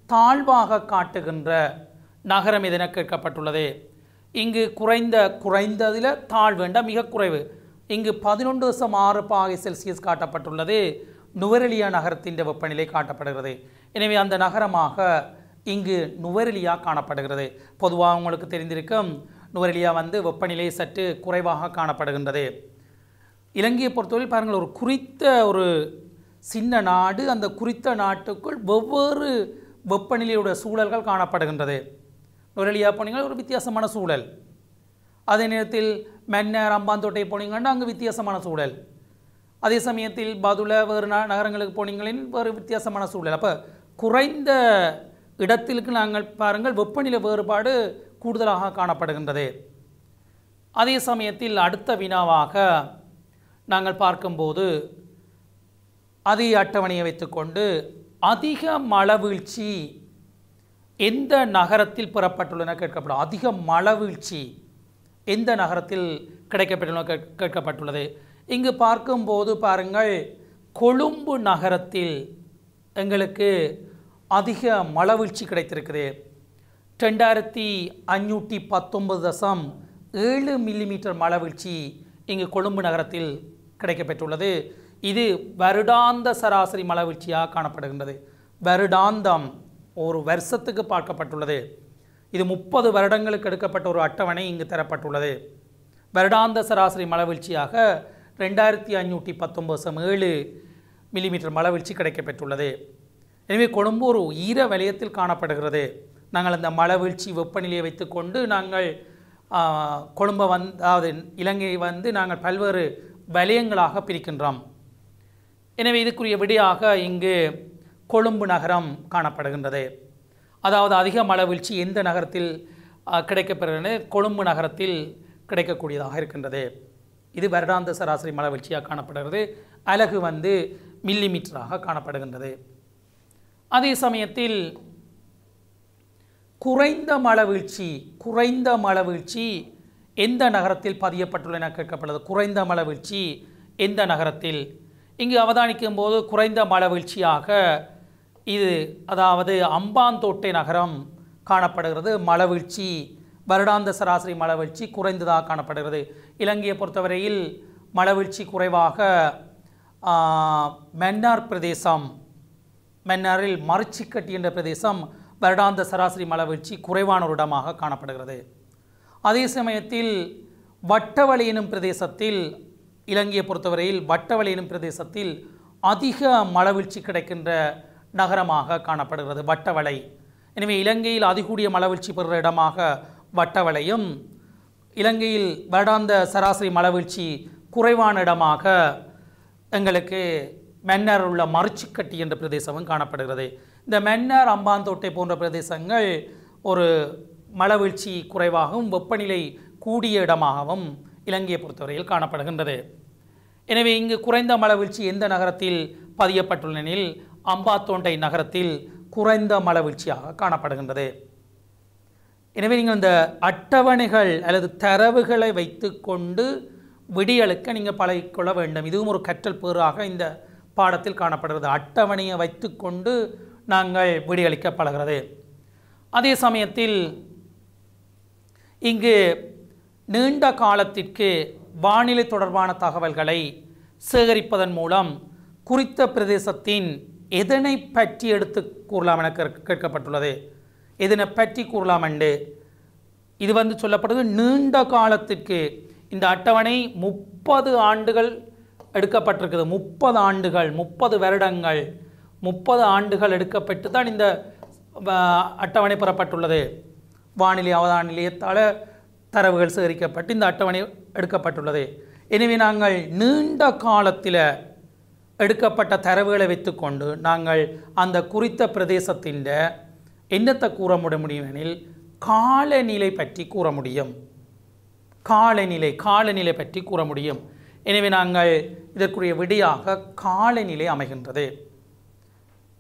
A: தாழ்வாக காட்டுகின்ற நகரம் எதென கேட்கப்பட்டுள்ளது. இங்கு குறைந்த குறைந்ததில் தாழ்வேண்ட மிக குறைவு. இங்கு பதினொன்று தசம் ஆறு பாகை செல்சியஸ் காட்டப்பட்டுள்ளது. நுவரெலியா நகரத்தின் வெப்பநிலை காட்டப்படுகிறது. எனவே அந்த நகரமாக இங்கு நுவரெலியா காணப்படுகிறது. பொதுவாக உங்களுக்கு தெரிந்திருக்கும் நுவரெலியா வந்து வெப்பநிலை சற்று குறைவாக காணப்படுகின்றது. இலங்கையை பொறுத்தவரை பாருங்கள் ஒரு குறித்த ஒரு சின்ன நாடு அந்த குறித்த நாட்டுக்குள் வெவ்வேறு வெப்பநிலையுடைய சூழல்கள் காணப்படுகின்றது. நுரலியா போனீங்கன்னா ஒரு வித்தியாசமான சூழல். அதே நேரத்தில் மென்னர் அம்பாந்தோட்டை போனீங்கன்னா அங்கே வித்தியாசமான சூழல். அதே சமயத்தில் பதுல வேறு ந நகரங்களுக்கு போனீங்களின் வேறு வித்தியாசமான சூழல். அப்போ குறைந்த இடத்திற்கு நாங்கள் பாருங்கள் வெப்பநிலை வேறுபாடு கூடுதலாக காணப்படுகின்றது. அதே சமயத்தில் அடுத்த வினாவாக நாங்கள் பார்க்கும்போது அதை அட்டவணையை வைத்துக்கொண்டு அதிக மழவீழ்ச்சி எந்த நகரத்தில் பெறப்பட்டுள்ளன கேட்கப்படும். அதிக மழவீழ்ச்சி எந்த நகரத்தில் கிடைக்கப்பட்டுள்ள கேட்கப்பட்டுள்ளது. இங்கு பார்க்கும்போது பாருங்கள் கொழும்பு நகரத்தில் எங்களுக்கு அதிக மழவீழ்ச்சி கிடைத்திருக்குது. ரெண்டாயிரத்தி அஞ்சூற்றி பத்தொன்பது தசம் ஏழு மில்லிமீட்டர் மழவீழ்ச்சி இங்கு கொழும்பு நகரத்தில் கிடைக்கப்பெற்றுள்ளது. இது வருடாந்த சராசரி மலவீழ்ச்சியாக காணப்படுகின்றது. வருடாந்தம் ஒரு வருஷத்துக்கு பார்க்கப்பட்டுள்ளது. இது முப்பது வருடங்களுக்கு எடுக்கப்பட்ட ஒரு அட்டவணை இங்கு தரப்பட்டுள்ளது. வருடாந்த சராசரி மலவீழ்ச்சியாக ரெண்டாயிரத்தி ஐநூற்றி பத்தொம்பது சம் ஏழு மில்லிமீட்டர் மலவீழ்ச்சி கிடைக்கப்பெற்றுள்ளது. எனவே கொழும்பு ஒரு ஈர வலயத்தில் காணப்படுகிறது. நாங்கள் அந்த மலவீழ்ச்சி வெப்பநிலையை வைத்துக்கொண்டு நாங்கள் கொழும்பை வந்து அதாவது இலங்கையை வந்து நாங்கள் பல்வேறு வலயங்களாக பிரிக்கின்றோம். எனவே இதுக்குரிய விடையாக இங்கு கொழும்பு நகரம் காணப்படுகின்றது. அதாவது அதிக மலவீழ்ச்சி எந்த நகரத்தில் கிடைக்கப்பெறுகிறது கொழும்பு நகரத்தில் கிடைக்கக்கூடியதாக இருக்கின்றது. இது வருடாந்த சராசரி மலவீழ்ச்சியாக காணப்படுகிறது. அலகு வந்து மில்லிமீட்டராக காணப்படுகின்றது. அதே சமயத்தில் குறைந்த மலவீழ்ச்சி குறைந்த மலவீழ்ச்சி எந்த நகரத்தில் பதியப்பட்டுள்ளன கேட்கப்படுது குறைந்த மலவீழ்ச்சி எந்த நகரத்தில் இங்கு அவதானிக்கும் போது குறைந்த மழவீழ்ச்சியாக இது அதாவது அம்பாந்தோட்டை நகரம் காணப்படுகிறது. மழவீழ்ச்சி வருடாந்த சராசரி மழவீழ்ச்சி குறைந்ததாக காணப்படுகிறது. இலங்கையை பொறுத்தவரையில் மழவீழ்ச்சி குறைவாக மென்னார் பிரதேசம் மென்னாரில் மறுச்சிக்கட்டி என்ற பிரதேசம் வருடாந்த சராசரி மழவீழ்ச்சி குறைவான ஒரு இடமாக காணப்படுகிறது. அதே சமயத்தில் வட்டவழி எனும் பிரதேசத்தில் இலங்கையை பொறுத்தவரையில் வட்டவளை எனும் பிரதேசத்தில் அதிக மலவீழ்ச்சி கிடைக்கின்ற நகரமாக காணப்படுகிறது வட்டவளை எனவே இலங்கையில் அதிகூடிய மலவீழ்ச்சி பெறுகிற இடமாக வட்டவளையும் இலங்கையில் வருடாந்த சராசரி மலவீழ்ச்சி குறைவான இடமாக எங்களுக்கு மென்னர் உள்ள மறுச்சிக்கட்டி என்ற பிரதேசமும் காணப்படுகிறது. இந்த மென்னர் அம்பாந்தோட்டை போன்ற பிரதேசங்கள் ஒரு மலவீழ்ச்சி குறைவாகவும் வெப்பநிலை கூடிய இடமாகவும் இலங்கையை பொறுத்தவரையில் காணப்படுகின்றது. எனவே இங்கு குறைந்த மழவீழ்ச்சி எந்த நகரத்தில் பதியப்பட்டுள்ளனில் அம்பாத்தோண்டை நகரத்தில் குறைந்த மழவீழ்ச்சியாக காணப்படுகின்றது. எனவே நீங்கள் இந்த அட்டவணைகள் அல்லது தரவுகளை வைத்துக்கொண்டு விடியலுக்க நீங்கள் பழகிக்கொள்ள வேண்டும். இதுவும் ஒரு கற்றல் பேராக இந்த பாடத்தில் காணப்படுகிறது. அட்டவணையை வைத்துக்கொண்டு நாங்கள் விடியளிக்க பழகிறது. அதே சமயத்தில் இங்கு நீண்ட காலத்திற்கு வானிலை தொடர்பான தகவல்களை சேகரிப்பதன் மூலம் குறித்த பிரதேசத்தின் எதனை பற்றி எடுத்து கூறலாம் என கேட்கப்பட்டுள்ளது. எதனை பற்றி கூறலாம் என்று இது வந்து சொல்லப்படுது நீண்ட காலத்திற்கு இந்த அட்டவணை முப்பது ஆண்டுகள் எடுக்கப்பட்டிருக்குது. முப்பது ஆண்டுகள் முப்பது வருடங்கள் முப்பது ஆண்டுகள் எடுக்கப்பட்டு தான் இந்த வ- அட்டவணை பெறப்பட்டுள்ளது. வானிலை அவதான நிலையத்தால் தரவுகள் சேகரிக்கப்பட்டு இந்த அட்டவணை எடுக்கப்பட்டுள்ளது. எனவே நாங்கள் நீண்ட காலத்தில் எடுக்கப்பட்ட தரவுகளை வைத்துக்கொண்டு நாங்கள் அந்த குறித்த பிரதேசத்தின் என்னத்தை கூற முட முடியும் எனில் காலநிலை பற்றி கூற முடியும். காலநிலை காலநிலை பற்றி கூற முடியும். எனவே நாங்கள் இதற்குரிய விடையாக காலநிலை அமைகின்றது.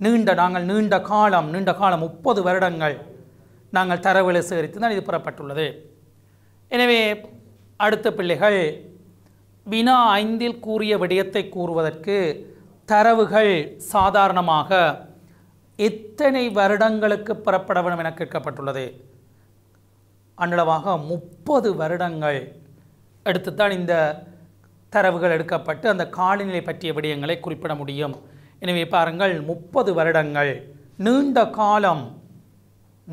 A: நீண்ட நாங்கள் நீண்ட காலம் நீண்ட காலம் முப்பது வருடங்கள் நாங்கள் தரவுகளை சேகரித்து தான் இது பெறப்பட்டுள்ளது. எனவே அடுத்த பிள்ளைகள் வினா ஐந்தில் கூறிய விடயத்தை கூறுவதற்கு தரவுகள் சாதாரணமாக எத்தனை வருடங்களுக்கு பெறப்பட வேண்டும் என கேட்கப்பட்டுள்ளது. அன்னளவாக முப்பது வருடங்கள் எடுத்துத்தான் இந்த தரவுகள் எடுக்கப்பட்டு அந்த காலநிலை பற்றிய விடயங்களை குறிப்பிட முடியும். எனவே பாருங்கள் முப்பது வருடங்கள் நீண்ட காலம்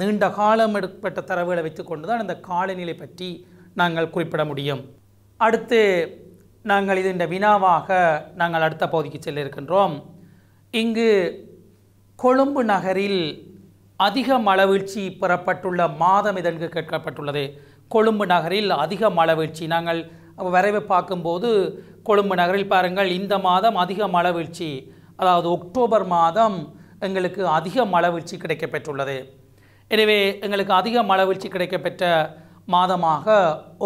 A: நீண்ட காலம் எடுக்கப்பட்ட தரவுகளை வைத்துக்கொண்டு தான் இந்த காலநிலை பற்றி நாங்கள் குறிப்பிட முடியும். அடுத்து நாங்கள் இது இந்த வினாவாக நாங்கள் அடுத்த பகுதிக்கு செல்ல இருக்கின்றோம் இங்கு கொழும்பு நகரில் அதிக மலவீழ்ச்சி பெறப்பட்டுள்ள மாதம் இதற்கு கேட்கப்பட்டுள்ளது. கொழும்பு நகரில் அதிக மலவீழ்ச்சி. நாங்கள் வரைவை பார்க்கும்போது கொழும்பு நகரில் பாருங்கள் இந்த மாதம் அதிக மழவீழ்ச்சி அதாவது அக்டோபர் மாதம் எங்களுக்கு அதிக மலவீழ்ச்சி கிடைக்கப்பெற்றுள்ளது. எனவே எங்களுக்கு அதிக மழவீழ்ச்சி கிடைக்கப்பெற்ற மாதமாக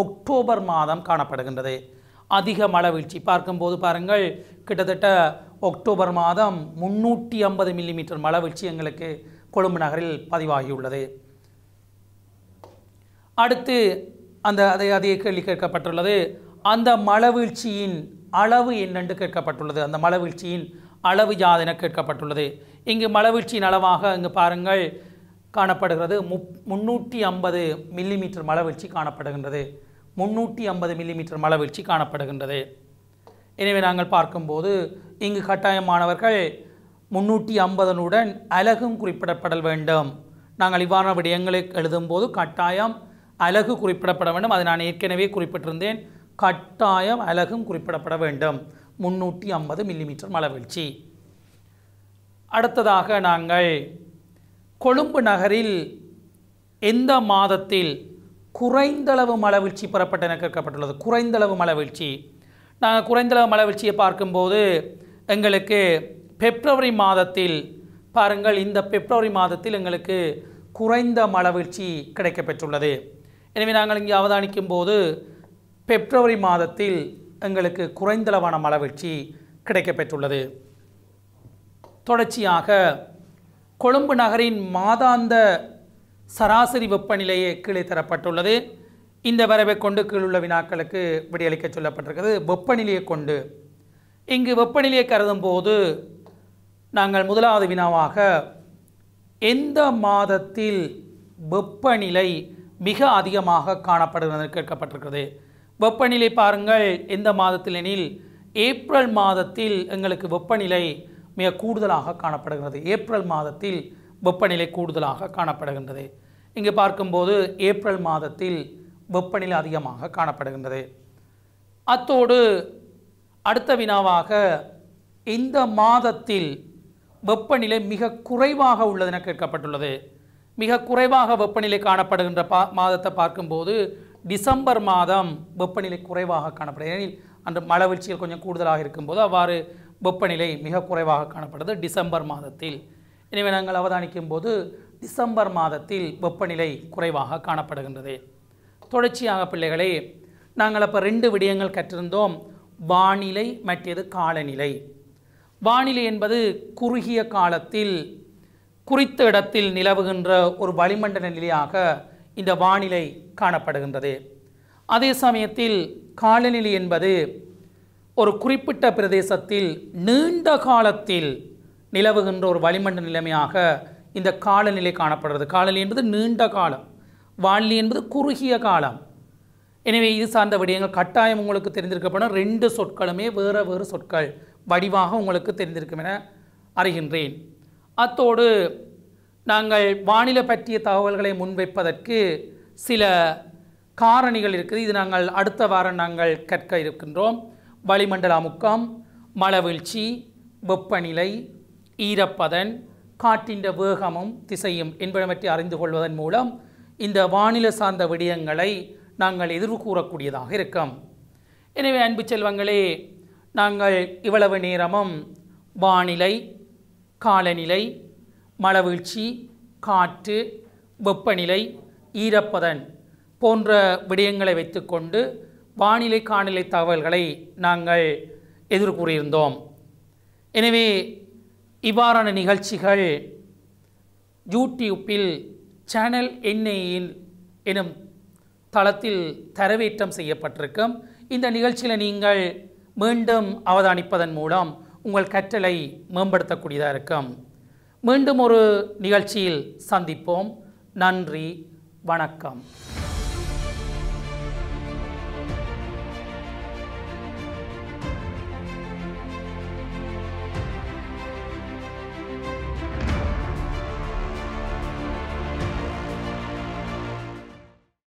A: அக்டோபர் மாதம் காணப்படுகின்றது. அதிக மழவீழ்ச்சி பார்க்கும்போது பாருங்கள் கிட்டத்தட்ட அக்டோபர் மாதம் முன்னூற்றி ஐம்பது மில்லிமீட்டர் மழவீழ்ச்சி எங்களுக்கு கொழும்பு நகரில் பதிவாகியுள்ளது. அடுத்து அந்த அதை அதே கேள்வி கேட்கப்பட்டுள்ளது. அந்த மழவீழ்ச்சியின் அளவு என்னென்று கேட்கப்பட்டுள்ளது. அந்த மழவீழ்ச்சியின் அளவு யாதென கேட்கப்பட்டுள்ளது. இங்கு மழவீழ்ச்சியின் அளவாக இங்கு பாருங்கள் காணப்படுகிறது. முப் முன்னூற்றி ஐம்பது மில்லிமீட்டர் மலவீழ்ச்சி காணப்படுகின்றது. முன்னூற்றி ஐம்பது மில்லிமீட்டர் மலவீழ்ச்சி காணப்படுகின்றது. எனவே நாங்கள் பார்க்கும்போது இங்கு கட்டாயமானவர்கள் முன்னூற்றி ஐம்பதனுடன் அலகும் குறிப்பிடப்படல் வேண்டும். நாங்கள் இவ்வாறான விடயங்களை எழுதும்போது கட்டாயம் அலகு குறிப்பிடப்பட வேண்டும். அதை நான் ஏற்கனவே குறிப்பிட்டிருந்தேன். கட்டாயம் அலகும் குறிப்பிடப்பட வேண்டும். முன்னூற்றி ஐம்பது மில்லிமீட்டர் மலவீழ்ச்சி. அடுத்ததாக நாங்கள் கொழும்பு நகரில் எந்த மாதத்தில் குறைந்தளவு மழவீழ்ச்சி பெறப்பட்ட என கேட்கப்பட்டுள்ளது. குறைந்தளவு மழவீழ்ச்சி. நாங்கள் குறைந்தளவு மழவீழ்ச்சியை பார்க்கும்போது எங்களுக்கு பிப்ரவரி மாதத்தில் பாருங்கள் இந்த பிப்ரவரி மாதத்தில் எங்களுக்கு குறைந்த மழவீழ்ச்சி கிடைக்கப்பெற்றுள்ளது. எனவே நாங்கள் இங்கே அவதானிக்கும் போது பிப்ரவரி மாதத்தில் எங்களுக்கு குறைந்தளவான மழவீழ்ச்சி கிடைக்கப்பெற்றுள்ளது. தொடர்ச்சியாக கொழும்பு நகரின் மாதாந்த சராசரி வெப்பநிலையே கீழே தரப்பட்டுள்ளது. இந்த வரவை கொண்டு கீழுள்ள வினாக்களுக்கு விடையளிக்க சொல்லப்பட்டிருக்கிறது. வெப்பநிலையை கொண்டு. இங்கு வெப்பநிலையை கருதும் போது நாங்கள் முதலாவது வினாவாக எந்த மாதத்தில் வெப்பநிலை மிக அதிகமாக காணப்படுகிறது கேட்கப்பட்டிருக்கிறது. வெப்பநிலை பாருங்கள். எந்த மாதத்தில் எனில் ஏப்ரல் மாதத்தில் எங்களுக்கு வெப்பநிலை மிக கூடுதலாக காணப்படுகிறது ஏப்ரல் மாதத்தில் வெப்பநிலை கூடுதலாக காணப்படுகின்றது. இங்கு பார்க்கும்போது ஏப்ரல் மாதத்தில் வெப்பநிலை அதிகமாக காணப்படுகின்றது. அத்தோடு அடுத்த வினாவாக இந்த மாதத்தில் வெப்பநிலை மிக குறைவாக உள்ளது என கேட்கப்பட்டுள்ளது. மிக குறைவாக வெப்பநிலை காணப்படுகின்ற பா மாதத்தை பார்க்கும்போது டிசம்பர் மாதம் வெப்பநிலை குறைவாக காணப்படுகிறது. ஏனெனில் அன்று மழை வீழ்ச்சிகள் கொஞ்சம் கூடுதலாக இருக்கும்போது அவ்வாறு வெப்பநிலை மிக குறைவாக காணப்படுது. டிசம்பர் மாதத்தில். எனவே நாங்கள் அவதானிக்கும் போது டிசம்பர் மாதத்தில் வெப்பநிலை குறைவாக காணப்படுகின்றது. தொடர்ச்சியாக பிள்ளைகளே நாங்கள் அப்போ ரெண்டு விடயங்கள் கற்றிருந்தோம். வானிலை மற்றது காலநிலை. வானிலை என்பது குறுகிய காலத்தில் குறித்த இடத்தில் நிலவுகின்ற ஒரு வளிமண்டல நிலையாக இந்த வானிலை காணப்படுகின்றது. அதே சமயத்தில் காலநிலை என்பது ஒரு குறிப்பிட்ட பிரதேசத்தில் நீண்ட காலத்தில் நிலவுகின்ற ஒரு வளிமண்டல நிலைமையாக இந்த காலநிலை காணப்படுறது காலநிலை என்பது நீண்ட காலம். வானிலை என்பது குறுகிய காலம். எனவே இது சார்ந்த விடயங்கள் கட்டாயம் உங்களுக்கு தெரிந்திருக்கப்படும். ரெண்டு சொற்களுமே வேறு வேறு சொற்கள் வடிவாக உங்களுக்கு தெரிந்திருக்கும் என அறிகின்றேன். அத்தோடு நாங்கள் வானிலை பற்றிய தகவல்களை முன்வைப்பதற்கு சில காரணிகள் இருக்குது. இது நாங்கள் அடுத்த வாரம் நாங்கள் கற்க இருக்கின்றோம். வளிமண்டல அமுக்கம் மலவீழ்ச்சி வெப்பநிலை ஈரப்பதன் காற்றின் வேகமும் திசையும் என்பனவற்றை அறிந்து கொள்வதன் மூலம் இந்த வானிலை சார்ந்த விடயங்களை நாங்கள் எதிர்வு கூறக்கூடியதாக இருக்கும். எனவே அன்பு செல்வங்களே நாங்கள் இவ்வளவு நேரமும் வானிலை காலநிலை மலவீழ்ச்சி காற்று வெப்பநிலை ஈரப்பதன் போன்ற விடயங்களை வைத்துக்கொண்டு வானிலை காலநிலை தகவல்களை நாங்கள் எதிர்கூறியிருந்தோம். எனவே இவ்வாறான நிகழ்ச்சிகள் யூடியூப்பில் சேனல் என்ஐயில் எனும் தளத்தில் தரவேற்றம் செய்யப்பட்டிருக்கும். இந்த நிகழ்ச்சியில் நீங்கள் மீண்டும் அவதானிப்பதன் மூலம் உங்கள் கற்றலை மேம்படுத்தக்கூடியதாக இருக்கும். மீண்டும் ஒரு நிகழ்ச்சியில் சந்திப்போம். நன்றி. வணக்கம்.